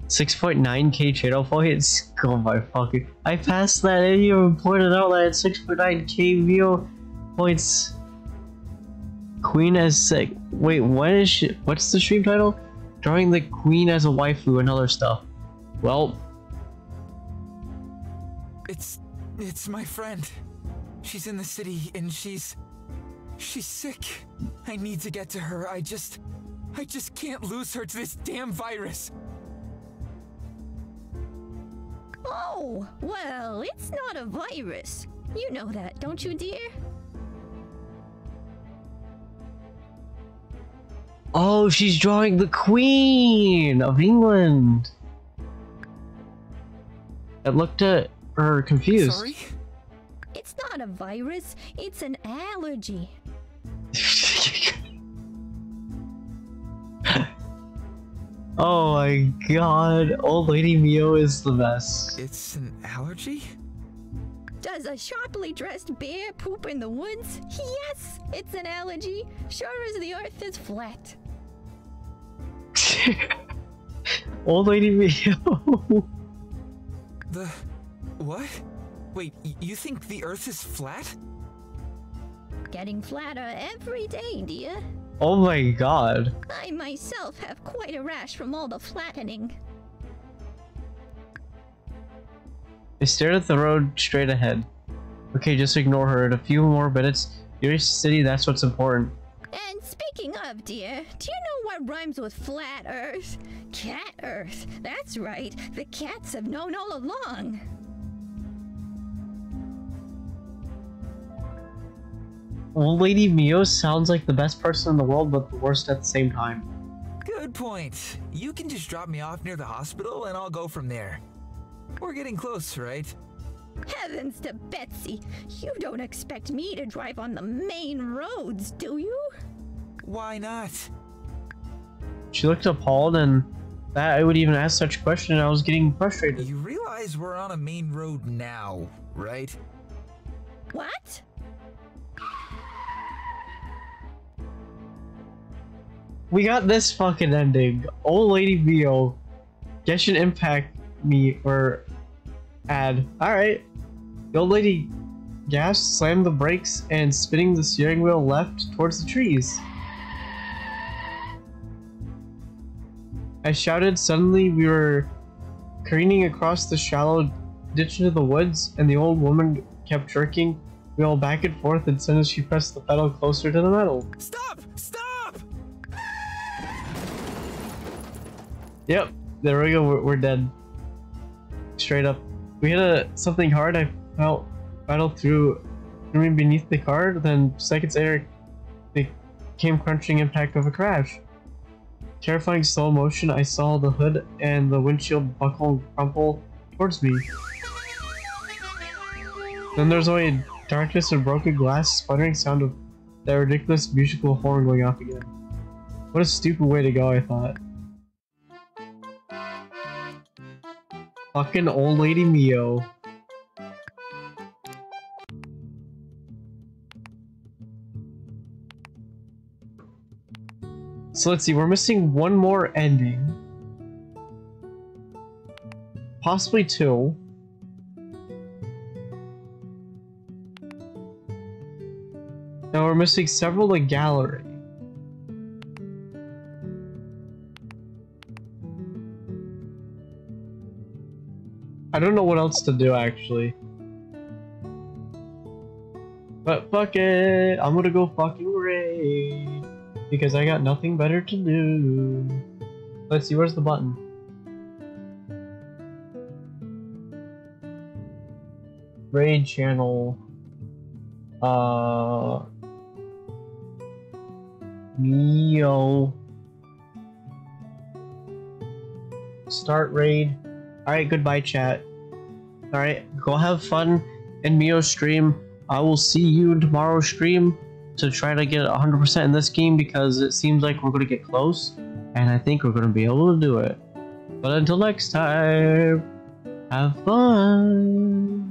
6.9k channel points? Oh my fucking. I passed that and you pointed out that I had 6.9k view points. Queen as sick. Wait, when is she? What's the stream title? Drawing the queen as a waifu and other stuff. Well, It's. It's my friend. She's in the city and she's. She's sick. I need to get to her. I just. I just can't lose her to this damn virus. Oh, well, it's not a virus. You know that, don't you, dear? Oh, she's drawing the queen of England. I looked at her confused. Sorry? It's not a virus, it's an allergy. oh my god, old lady Mio is the best. It's an allergy? Does a sharply dressed bear poop in the woods? Yes, it's an allergy, sure as the earth is flat. old lady Mio. The. What? Wait, you think the Earth is flat? Getting flatter every day, dear. oh my god. I myself have quite a rash from all the flattening. I stared at the road straight ahead. Okay, just ignore her. In a few more minutes, your city, that's what's important. And speaking of, dear, do you know what rhymes with flat earth? Cat earth. That's right. The cats have known all along. Old Lady Mio sounds like the best person in the world, but the worst at the same time. Good point. You can just drop me off near the hospital and I'll go from there. We're getting close, right? Heavens to Betsy! You don't expect me to drive on the main roads, do you? Why not? She looked appalled, and that I would even ask such a question, I was getting frustrated. You realize we're on a main road now, right? What? We got this fucking ending. Old Lady Mio. Genshin Impact me or add. Alright. The old lady gasped, slammed the brakes, and spinning the steering wheel left towards the trees. I shouted. Suddenly, we were careening across the shallow ditch into the woods, and the old woman kept jerking wheel back and forth as soon as she pressed the pedal closer to the metal. Stop! Stop! Yep, there we go. We're, we're dead. Straight up. We hit a something hard. I felt rattled through, through beneath the car. Then seconds later, it came crunching impact of a crash. Terrifying slow motion. I saw the hood and the windshield buckle crumple towards me. Then there's only darkness and broken glass, sputtering sound of that ridiculous musical horn going off again. What a stupid way to go, I thought. Fucking old lady Mio. So let's see, we're missing one more ending. Possibly two. Now we're missing several the gallery. I don't know what else to do actually. But fuck it, I'm gonna go fucking raid because I got nothing better to do. Let's see, where's the button? Raid channel. Uh. Neo. Start raid. Alright, goodbye, chat. Alright, go have fun in Mio's stream. I will see you in tomorrow's stream to try to get 100% in this game because it seems like we're going to get close. And I think we're going to be able to do it. But until next time, have fun!